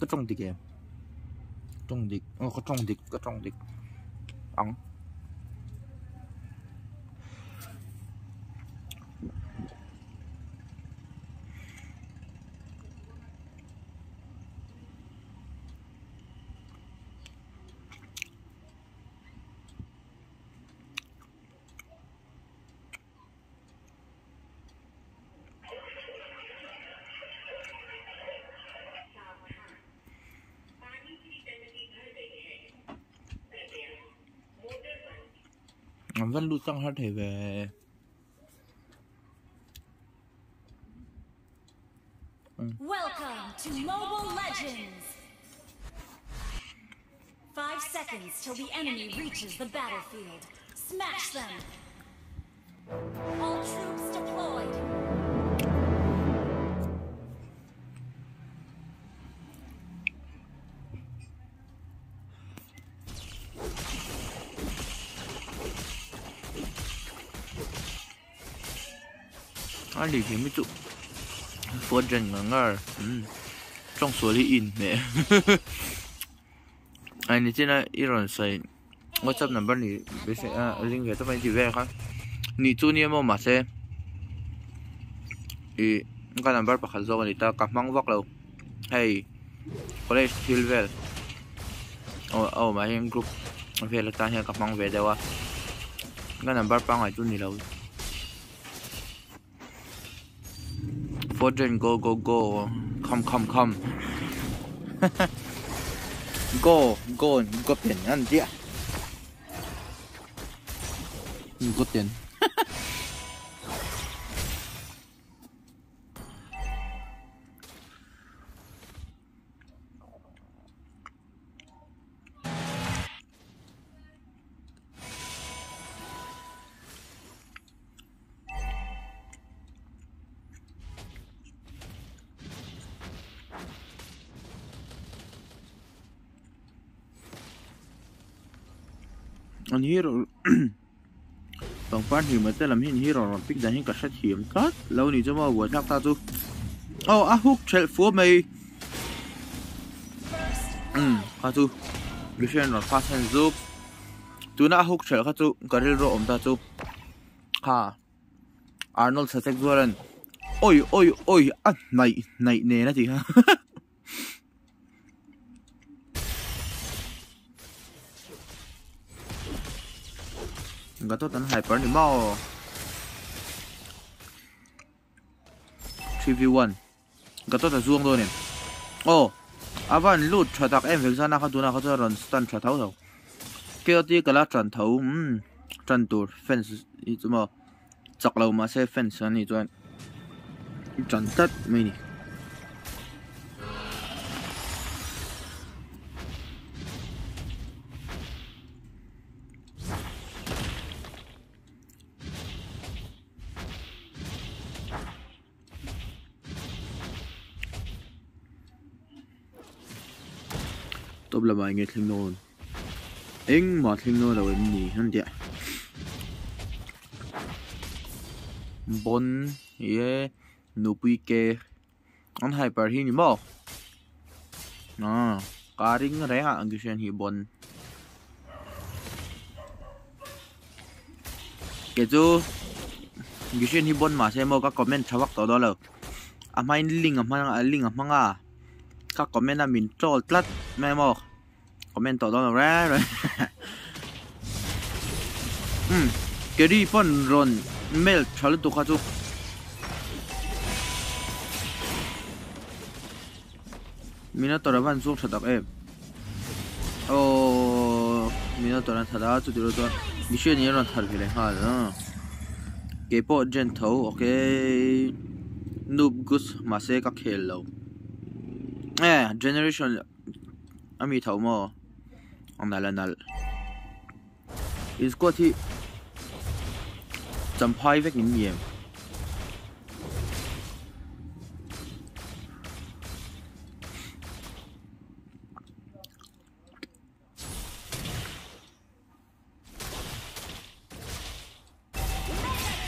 Có trong địch em? Trong địch. Ờ, có trong địch, có trong địch. Ống vẫn lưu thể về Welcome to Mobile Legends! Five seconds till the enemy reaches the battlefield. Smash them! All troops deployed! Anh đi kiếm trụ. Phốt rừng ngờ ngờ. Trong số đi in mẹ. <laughs> Anh đi trên này iron say whatsapp number ni bese à, link về tao phải đi về khác ni tu ni mo mà sẽ i ka number pakhat zawk ani ta ka hmang vak lo hei college thil vel oh oh ma group vel ta hian ka hmang ve dewa ka number pangai tu ni lo Fortune go go go. Come come come. <laughs> Go go go tiền ăn chị có hero. <clears throat> Tổng phát thì mà tên làm hiện hero rồi pick ra hiện cả sát hiểm cát lâu này cho mà vừa thắc ta tu oh a hook chạy phố mày ừ ha tu Lucian rồi phát hiện giúp tu na hook chạy ha tu cái rồi ông ta tu ha Arnold sa tek duaran oi oi oi à này này nè nó gì ha. <laughs> gatot an hyper ni mo 3v1 gatot a zuang do ne oh avan lut thatak em vek sana khatuna khacha ron stun tha thau thau ke ti kala tran thau um tran tur fence i chuma chaklo ma se fence ani chuan tran tat mai ni top nghe thling nôn anh mà thling nôn là vấn đề hơn vậy bon, ye nụ pui kê anh hai bà hi ni mò. À cá ring hả anh cái xem hi bon. Cái chú cứ xem hi bon mà xem mò, các comment thắc mắc đó là. À mai link à mai link à mai à. Các comment là mình troll tắt mẹ mò comment đó ra rồi. Um <laughs> cái đi phân ron mail, trả lời tụ khá chú mình tao ra văn xuống thật đặc em. Ô mình tao ra thật đã chú điều đó mình sẽ nhớ là thật cái này đó cái bộ gen thấu, ok. Noob goose mà sẽ các lâu eh generation ami thau mo anal anal is ko Chẳng phải vek in yem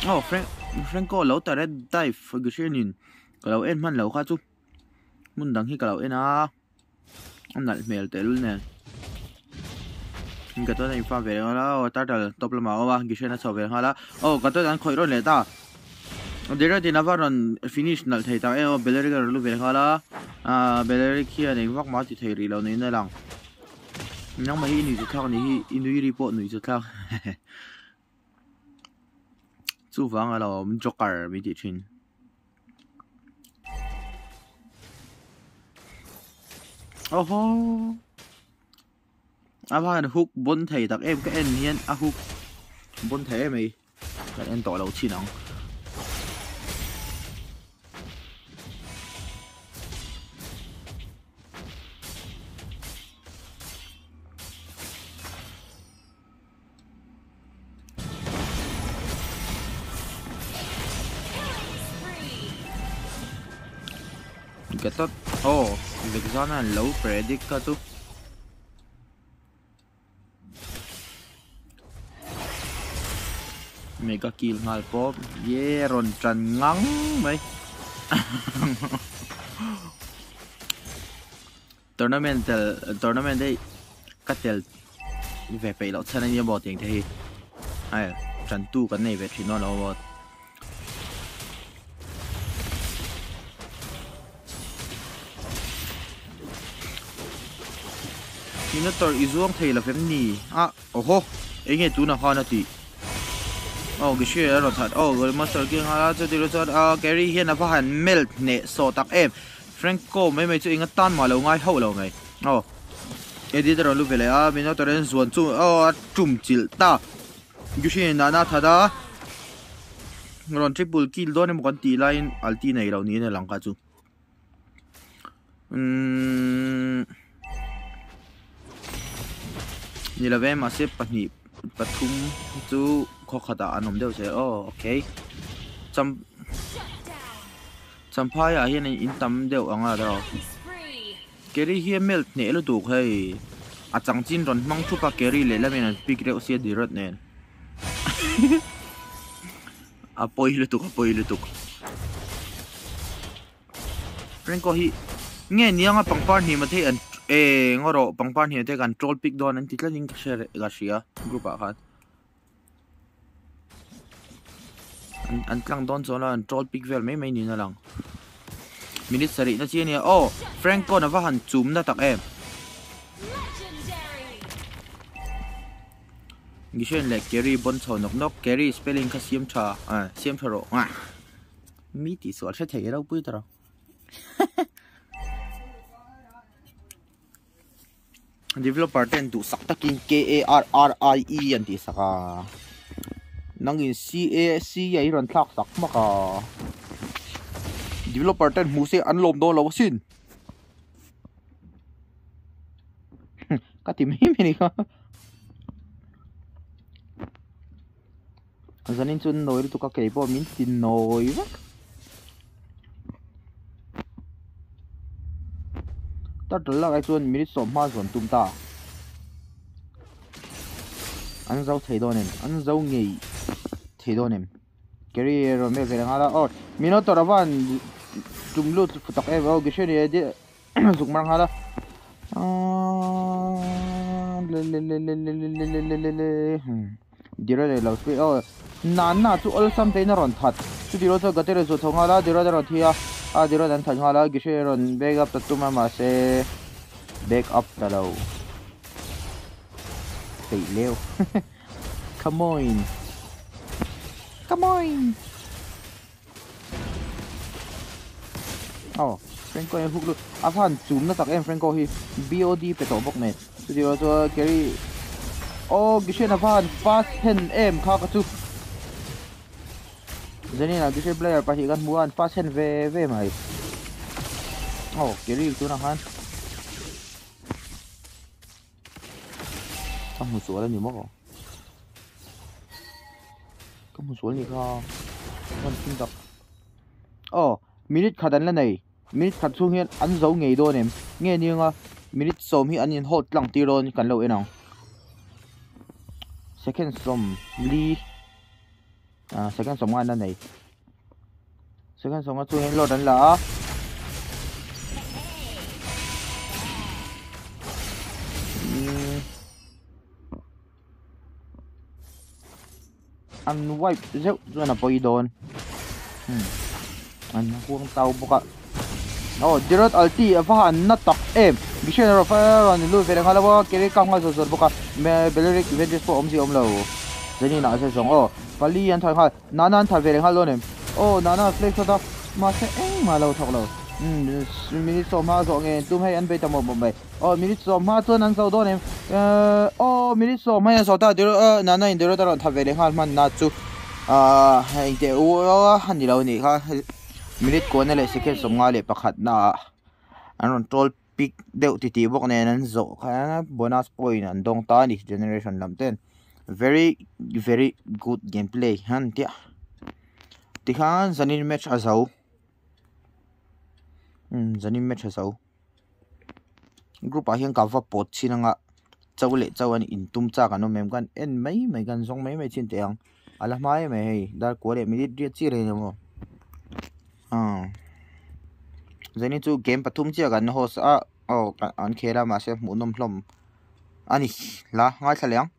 Oh, Frank, Franco lâu ta red dive Fergusonin. Kalau nhìn. Cả lâu kha muốn đăng dang hi lâu em à. Ông nal mel tới luôn nè cái tôi thành pha về nó ta trở top lên mà ông anh kia nó về hả ô cái tôi đang khởi rồi lệ ta để ra thì nó finish nal thầy tao. Em beleric rồi về hả là à này vác máu thì thầy rồi này nơi lòng. Nhưng mà hi nữ chút thao, này hi report nữ chút thao. <laughs> Chú vắng là mình joker bị địa chuyện Oh ho. Áp hoa hút bốn thầy tạc em à, cái em hiên à hút bốn thế mày Đặt em tỏi đầu chi nóng Get that? Oh, the Xana low predict too. mày có kill ngal pop ye ron trần ngắn mày. <laughs> Tournament ờ, tournament đấy, cắt tel về phải lọt chân anh bỏ tiền thì ai trần tu cái này về thì nó nó bỏ Minotaur izuang thầy là phép nì. À oh ho ấy nghe tu nào hoa nó thì Oh, cái chuyện đó thật Oh, gol master king hala chu diru ah Gary hiện hian phát fahan melt nè so tak em. Franco mai mai chu inga tan mà lâu ngai hậu lâu mai. Oh. Editor ah vele a bino toren zuan zoom oh à, zoom chil ta. Gishir na na thada. Ron triple kill don một con ti line alti này nei ní này ne langka chu. Mm. Ni la ve ma xếp pa nhịp ปทุมจูขอขดานมเดียวใช่โอ้โอเคจำจำพายอะเฮียนอินตัมเดียวอ่างอะไรเราเกรี่เฮียเมลเนี่ยลูกดูให้อาจังจินรอนมังชุปะเกรี่เลยแล้วมันปีกเรียวเสียดีรถเนี่ยอะปอยลูกตุกอะปอยลูกตุกเรื่องก็ฮีเงี้ยนี่ยังอ่ะปังปอนหิมะเทียน e ngoro, pangpar ni te kan troll pick don an titla ning ka share ga shia group a khat. An tlang don zo Control pick vel mai mai ni na lang. Minute sari na chi ni oh franco na va han chum na tak eh. em gishen le kerry bon chho nok nok. Kerry spelling ka siam tha eh, a siam tha ro. Nga mi ti so che thei rau pui tara. <laughs> developer ten tu sak takin k a r r i e an ti saka nangin c a c ai ron thak sak maka developer ten mu se an lom do lo sin ka ti mai mai ni ka zanin chun noi tu ka ke bo min tin noi wa ta trở lại cái chuyện mình som mà zon tụm ta anh giàu thấy đó nè anh giàu nem an đó nè cái gì rồi mấy cái me ve nga la or minuto ravan chúng lu phụ e em vào cái chuyện này đi dùng mang le le le le le le le le le le lê le lau spe oh nan na chu ol sam te na ron that chu diro cho gate re zo thonga la dira dira rồi thằng hả đó đi ra đây rồi thì à อาดีรอดันถอยหัวแล้วกิชรอนเบกอัพตัวตุ้มมาเซเบกอัพตัวเราตีเร็วขโมยขโมยโอ้เฟรนโกยังฟุกลุอ่ะท่านจุ่มนะตักเอ็มเฟรนโกฮีบีโอดีไปต่อบอกเน็ตดีรอดัวเกอรี่โอ้กิชรอนท่านฟาสเฮนเอ็มข้ากระชุก Zeni là cái player phải chỉ cần mua ăn phát sen về về mày. Oh, cái gì tôi đang ăn. Có một số là nhiều mất rồi. Có một số gì không? Con xin đọc. Oh, minute khát đánh lên này. Minute khát xuống hiện ăn dấu nghề đôi này. Nghe như ngà. Minute sớm hiện ăn nhìn hot lòng tiêu rồi cần lâu ấy nào. Second sớm Lee à sẽ cắn sống anh đây này? Sẽ cắn sống anh tôi lột đánh lỡ? Ừ. Ăn wipe rượu rồi là bôi đồn. Ừ. Ăn cuông tàu bốc ạ Oh, direct alti apa na tak em. Bishan rafa ran lu vera khala wa kere kang ha zor boka. Me belerik vengeance gì omzi lâu zeni na se jong o pali an thai ha na nan tha vele ha lo ne o na na flex ta ma se eng ma lo thok lo minute som ha zo nge tum hai an be ta mo mo mai o minute som ha chon an zo do ne o minute som ha ya zo ta de na na in de ro ta tha vele ha chu a hai de o han ni lo ni ha minute ko ne le se ke som nga le pakhat na an ron tol pick deuh ti ti bok ne an zo kha bonus point an dong ta ni generation lam ten very very good gameplay han tia ti khan zanin match azau. Um zanin match azau. Group a hian ka pot chinanga chau le chau an in tum cha kanu mem kan en mai mai kan zong mai mai chin te ang. Ala mai mai hei. Dar ko le mi ri chi re mo. Ah. À zani chu, game pathum chi kan host a. Oh an khera ma se mu nom hlom. Ani, la, ngai thaleang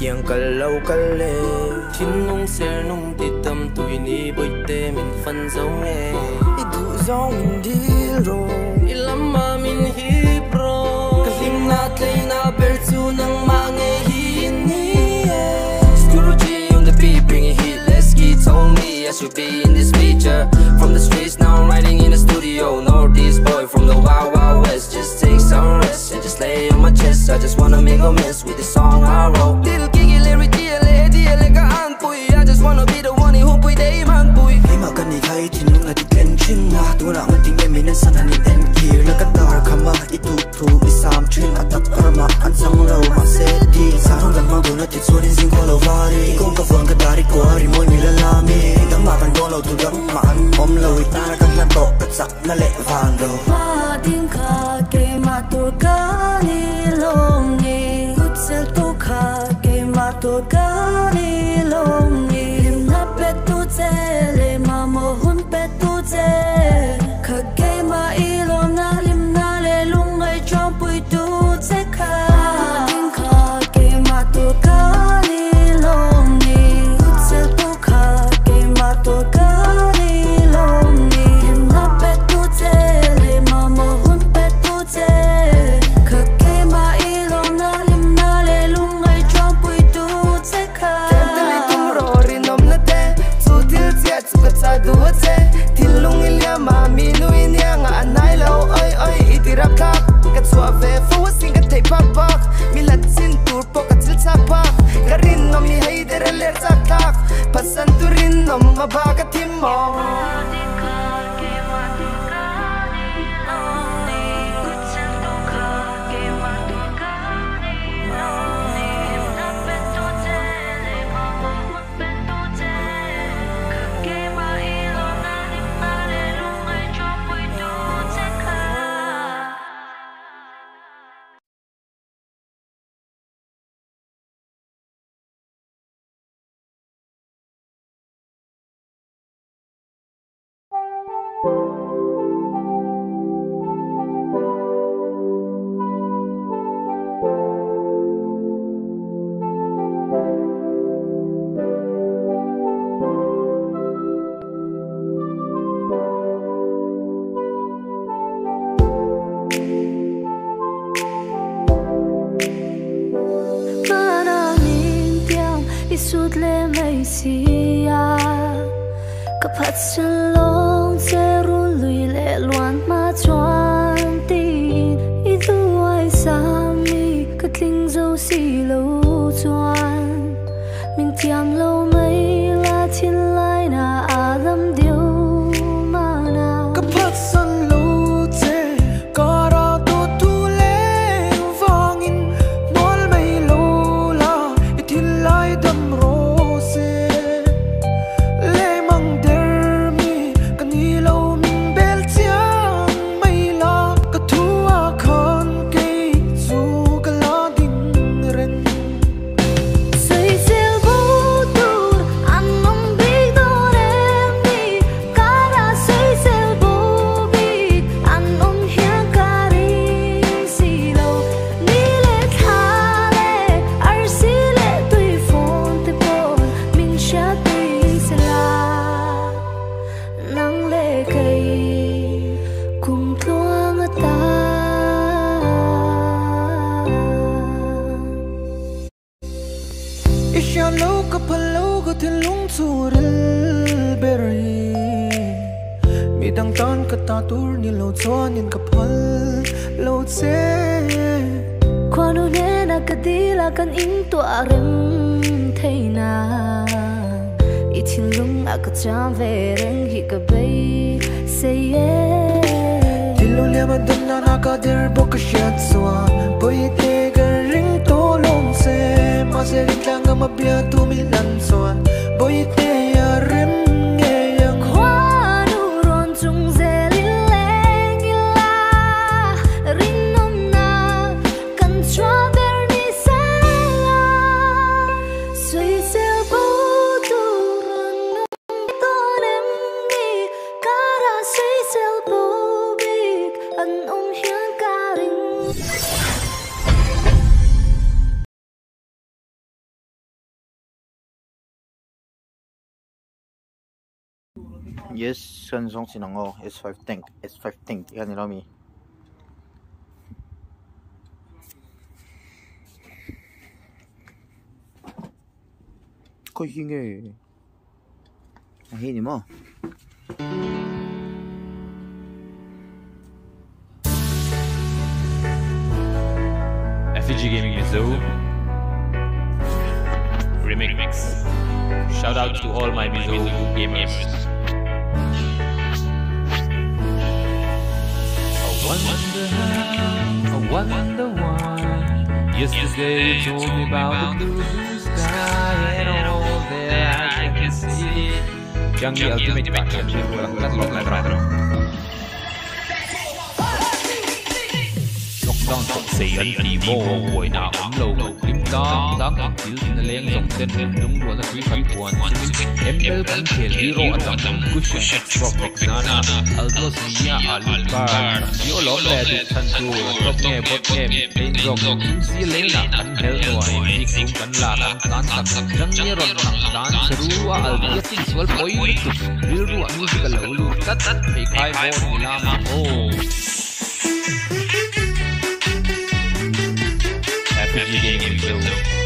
kia ngã hiang cả lâu cả lệ Thiên nung xe nung đi tâm tụi ni bơi tê mình phân dấu nghe. I du dấu mình đi rồi. I lắm mà mình hip rồi Cả lim na tay na bel chu nang mang nghe hin ni Screw G on the beat, bring it heat. Let's get told me. I should be in this feature. From the streets, I just wanna make a miss with the song I wrote. Little kiki lê ri tia lê an bùi I just wanna be the one who bùi đấy eh, mang bùi Khi mà cần đi thấy thì lúc là thì tên chinh à Tu nào mất tình em mình nên sẵn hẳn nhìn em kì Là cắt đỏ khám mà ít tu tu ít xàm. Chuyên à tập cơ mà ăn xong lâu mà sẽ đi. Sao không gần mang bùi nó thiệt xuống đến riêng qua lâu và đi. Cũng có phương cái đá đi của đi môi mình là la mi Đấm mà bàn đô lâu tu đấm mà ăn ôm lâu Ít ta là cắt lan tổ cắt giặc nó lệ vàng đầu Mà tiếng khá kê mà tôi cá đi yes kan song sinango S5 tank S5 tank kan nilo mi ko hinge hi ni mo FG Gaming Mizzou Remix. Shout out to all my Mizzou gamers. Wonder how, I wonder why. Yesterday you told me about the blue sky and all that I can see. Di Ultimate Package yang walang lahat lang thì mô hồi nào cũng lâu lâu clip đó đó các chữ tin lên dòng tên đúng rồi là quý phật quan em bel bắn kề hero ở tầm tầm cushion tropic nana aldos mia albar yo lo le du tan tu top nghe bot nghe bên kim si lên là anh hel rồi đi cũng cắn là tan tan tan răng nghe ron tan seru al dia tin swal poi tu real ru music lâu lu tat tat khai bo lama oh FG Gaming. Show Remix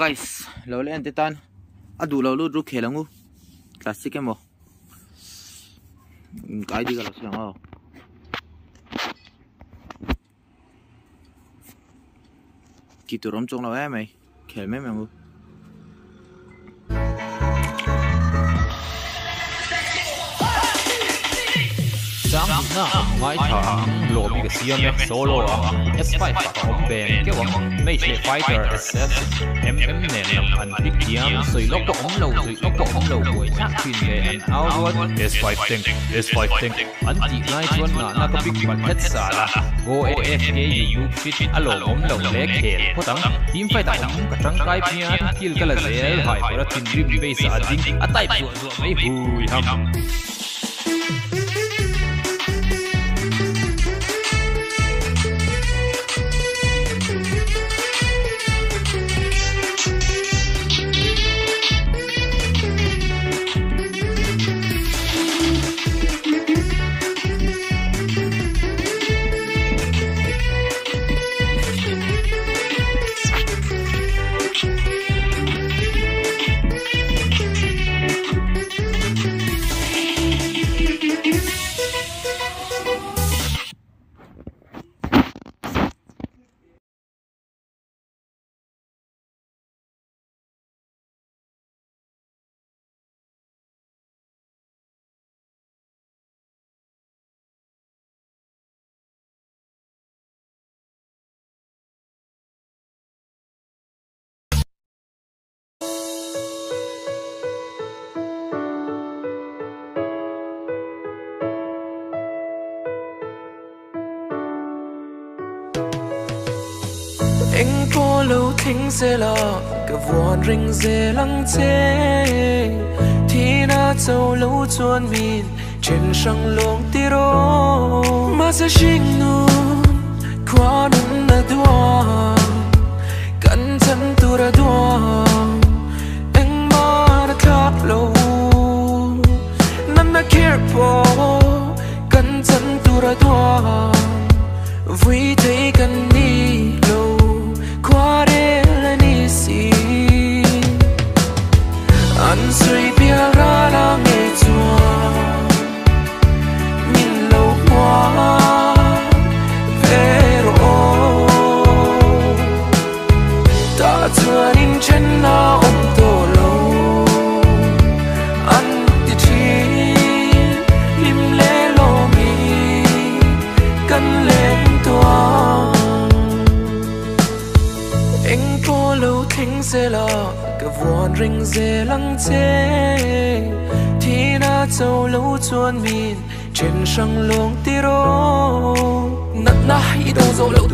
guys. Lo le ante tan. Adu lo lu ru khelangu classic emo kai di galas lang oh kitu rom chong lo em mày khel me me ngu? Na ngay thằng lộ bị cái xiêm ấy solo à S5 phát home band cái bọn Mage Fighter SS MM nè nằm anh biết tiêm sợi lóc có ống lâu sợi lóc có ống lâu buổi chắc phim về anh áo luôn S5 think S5 think, anh chỉ ngay chuan na na có big bad hết xả là go AFK you fit alo ống lâu lẽ kẹt có tăng team fight ta ống cả trăng cái phía kill cái là dễ hai bữa tin rim base à ding à tay buồn buồn mấy hui ham có lâu thính sẽ là cả vòn rình dê lăng chê. Thì na châu lâu chuan min trên sông luồng tiro mà sẽ sinh nun qua nun na đua cẩn thận tu ra đua anh mà đã khắp lâu nằm na care po cẩn thận tu ra đua vui thấy cần anh rình dê lăng chê. Thì na châu lâu chuan min trên sông luồng tiro nát na ý đâu dầu lâu